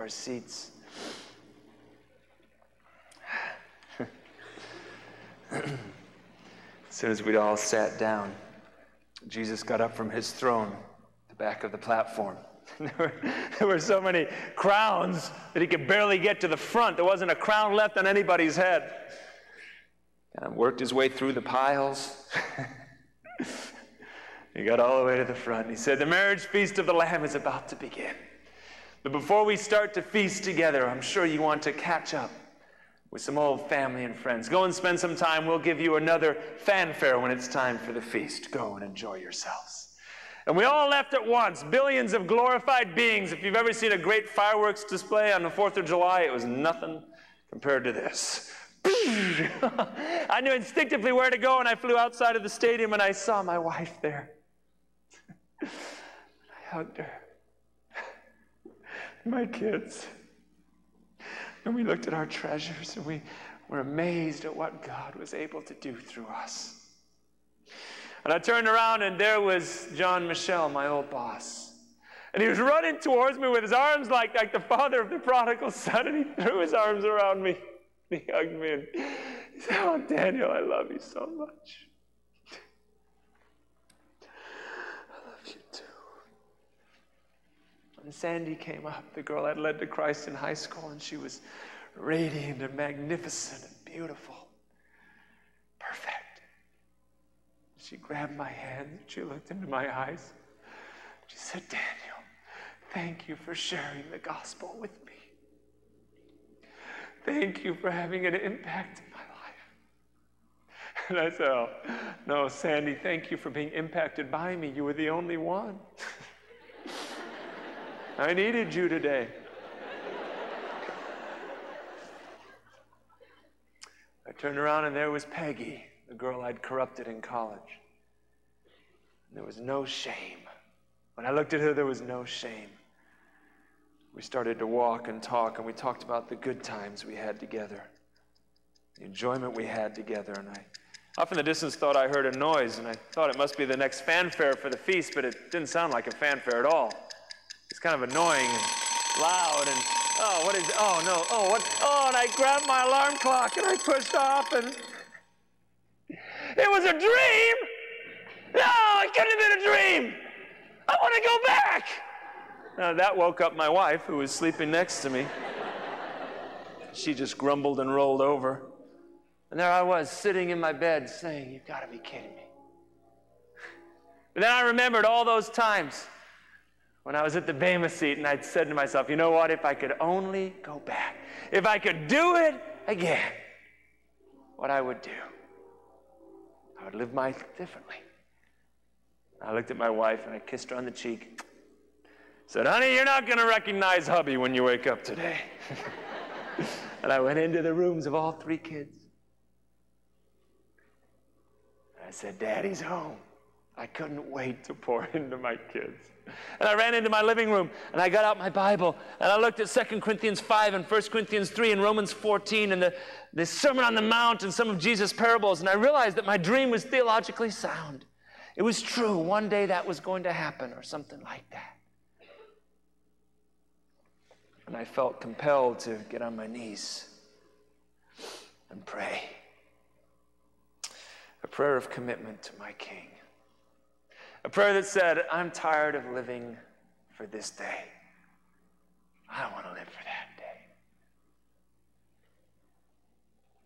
Speaker 1: Our seats. as soon as we'd all sat down, Jesus got up from his throne, the back of the platform. There were, there were so many crowns that he could barely get to the front. There wasn't a crown left on anybody's head. Kind of worked his way through the piles. he got all the way to the front. He said, The marriage feast of the Lamb is about to begin. But before we start to feast together, I'm sure you want to catch up with some old family and friends. Go and spend some time. We'll give you another fanfare when it's time for the feast. Go and enjoy yourselves. And we all left at once, billions of glorified beings. If you've ever seen a great fireworks display on the 4th of July, it was nothing compared to this. I knew instinctively where to go, and I flew outside of the stadium and I saw my wife there. I hugged her. My kids. And we looked at our treasures and we were amazed at what God was able to do through us. And I turned around and there was John Michelle, my old boss. And he was running towards me with his arms like, like the father of the prodigal son, and he threw his arms around me. He hugged me and he said, Oh, Daniel, I love you so much. I love you too. And Sandy came up, the girl I'd led to Christ in high school, and she was radiant and magnificent and beautiful. Perfect. She grabbed my hand, she looked into my eyes. She said, Daniel, thank you for sharing the gospel with me. Thank you for having an impact in my life. And I said, Oh, no, Sandy, thank you for being impacted by me. You were the only one. I needed you today. I turned around and there was Peggy, the girl I'd corrupted in college. There was no shame. When I looked at her, there was no shame. We started to walk and talk, and we talked about the good times we had together, the enjoyment we had together. And I, off in the distance, thought I heard a noise, and I thought it must be the next fanfare for the feast, but it didn't sound like a fanfare at all. It's kind of annoying and loud, and oh, what is? Oh no! Oh, what? Oh, and I grabbed my alarm clock and I pushed off, and it was a dream. No, it couldn't have been a dream. I want to go back. Now, that woke up my wife, who was sleeping next to me. She just grumbled and rolled over. And there I was sitting in my bed saying, You've got to be kidding me. But then I remembered all those times when I was at the Bema seat and I'd said to myself, You know what? If I could only go back, if I could do it again, what I would do, I would live my life differently. I looked at my wife and I kissed her on the cheek. Said, honey, you're not going to recognize hubby when you wake up today. and I went into the rooms of all three kids. I said, Daddy's home. I couldn't wait to pour into my kids. And I ran into my living room and I got out my Bible and I looked at 2 Corinthians 5 and 1 Corinthians 3 and Romans 14 and the, the Sermon on the Mount and some of Jesus' parables. And I realized that my dream was theologically sound. It was true. One day that was going to happen or something like that. And I felt compelled to get on my knees and pray. A prayer of commitment to my King. A prayer that said, I'm tired of living for this day. I don't want to live for that day.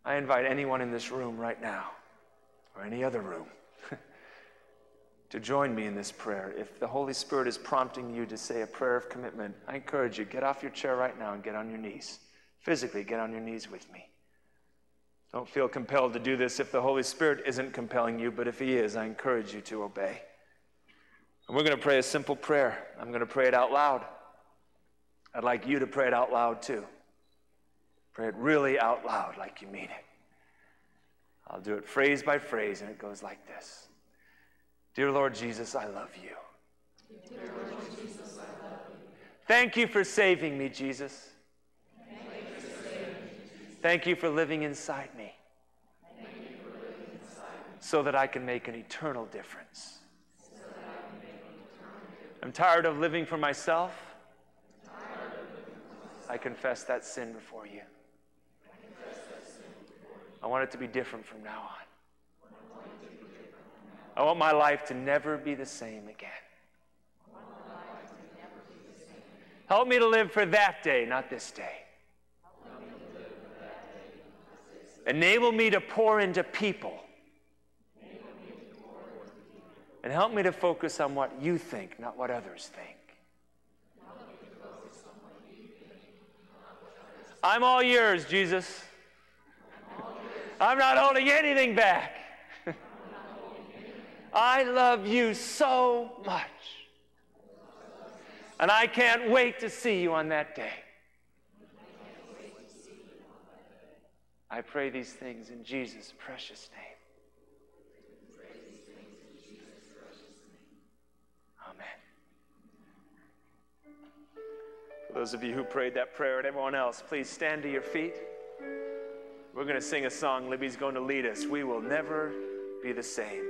Speaker 1: I invite anyone in this room right now, or any other room, to join me in this prayer. If the Holy Spirit is prompting you to say a prayer of commitment, I encourage you, get off your chair right now and get on your knees. Physically, get on your knees with me. Don't feel compelled to do this if the Holy Spirit isn't compelling you, but if He is, I encourage you to obey. And we're going to pray a simple prayer. I'm going to pray it out loud. I'd like you to pray it out loud too. Pray it really out loud like you mean it. I'll do it phrase by phrase, and it goes like this Dear Lord Jesus, I love you. Thank you for saving me, Jesus. Thank you for living inside me so that I can make an eternal difference. I'm tired of living for myself. I confess that sin before you. I want it to be different from now on. I want my life to never be the same again. Help me to live for that day, not this day. Enable me to pour into people. And help me to focus on what you think, not what others think. I'm all yours, Jesus. I'm not holding anything back. I love you so much. And I can't wait to see you on that day. I pray these things in Jesus' precious name. Those of you who prayed that prayer and everyone else, please stand to your feet. We're going to sing a song. Libby's going to lead us. We will never be the same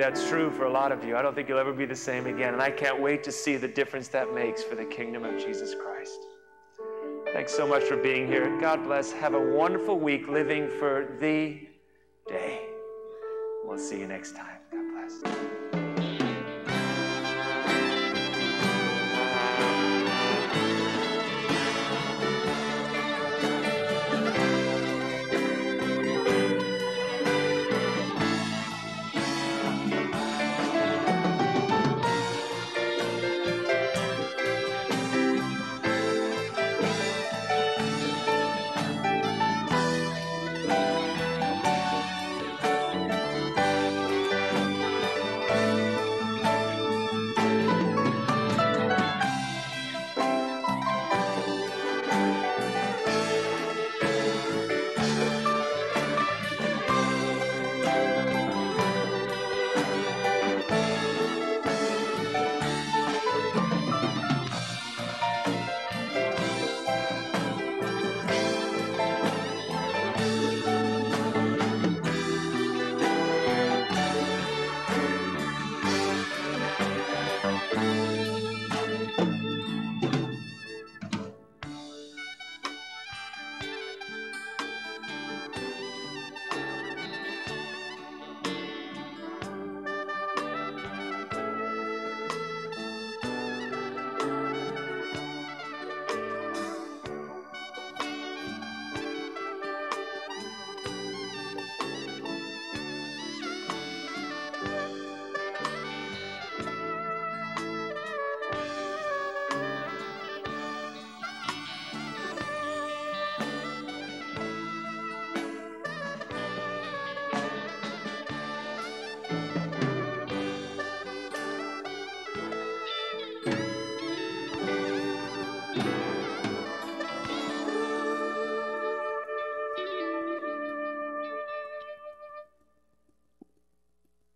Speaker 1: that's true for a lot of you. I don't think you'll ever be the same again. And I can't wait to see the difference that makes for the kingdom of Jesus Christ. Thanks so much for being here. God bless. Have a wonderful week living for the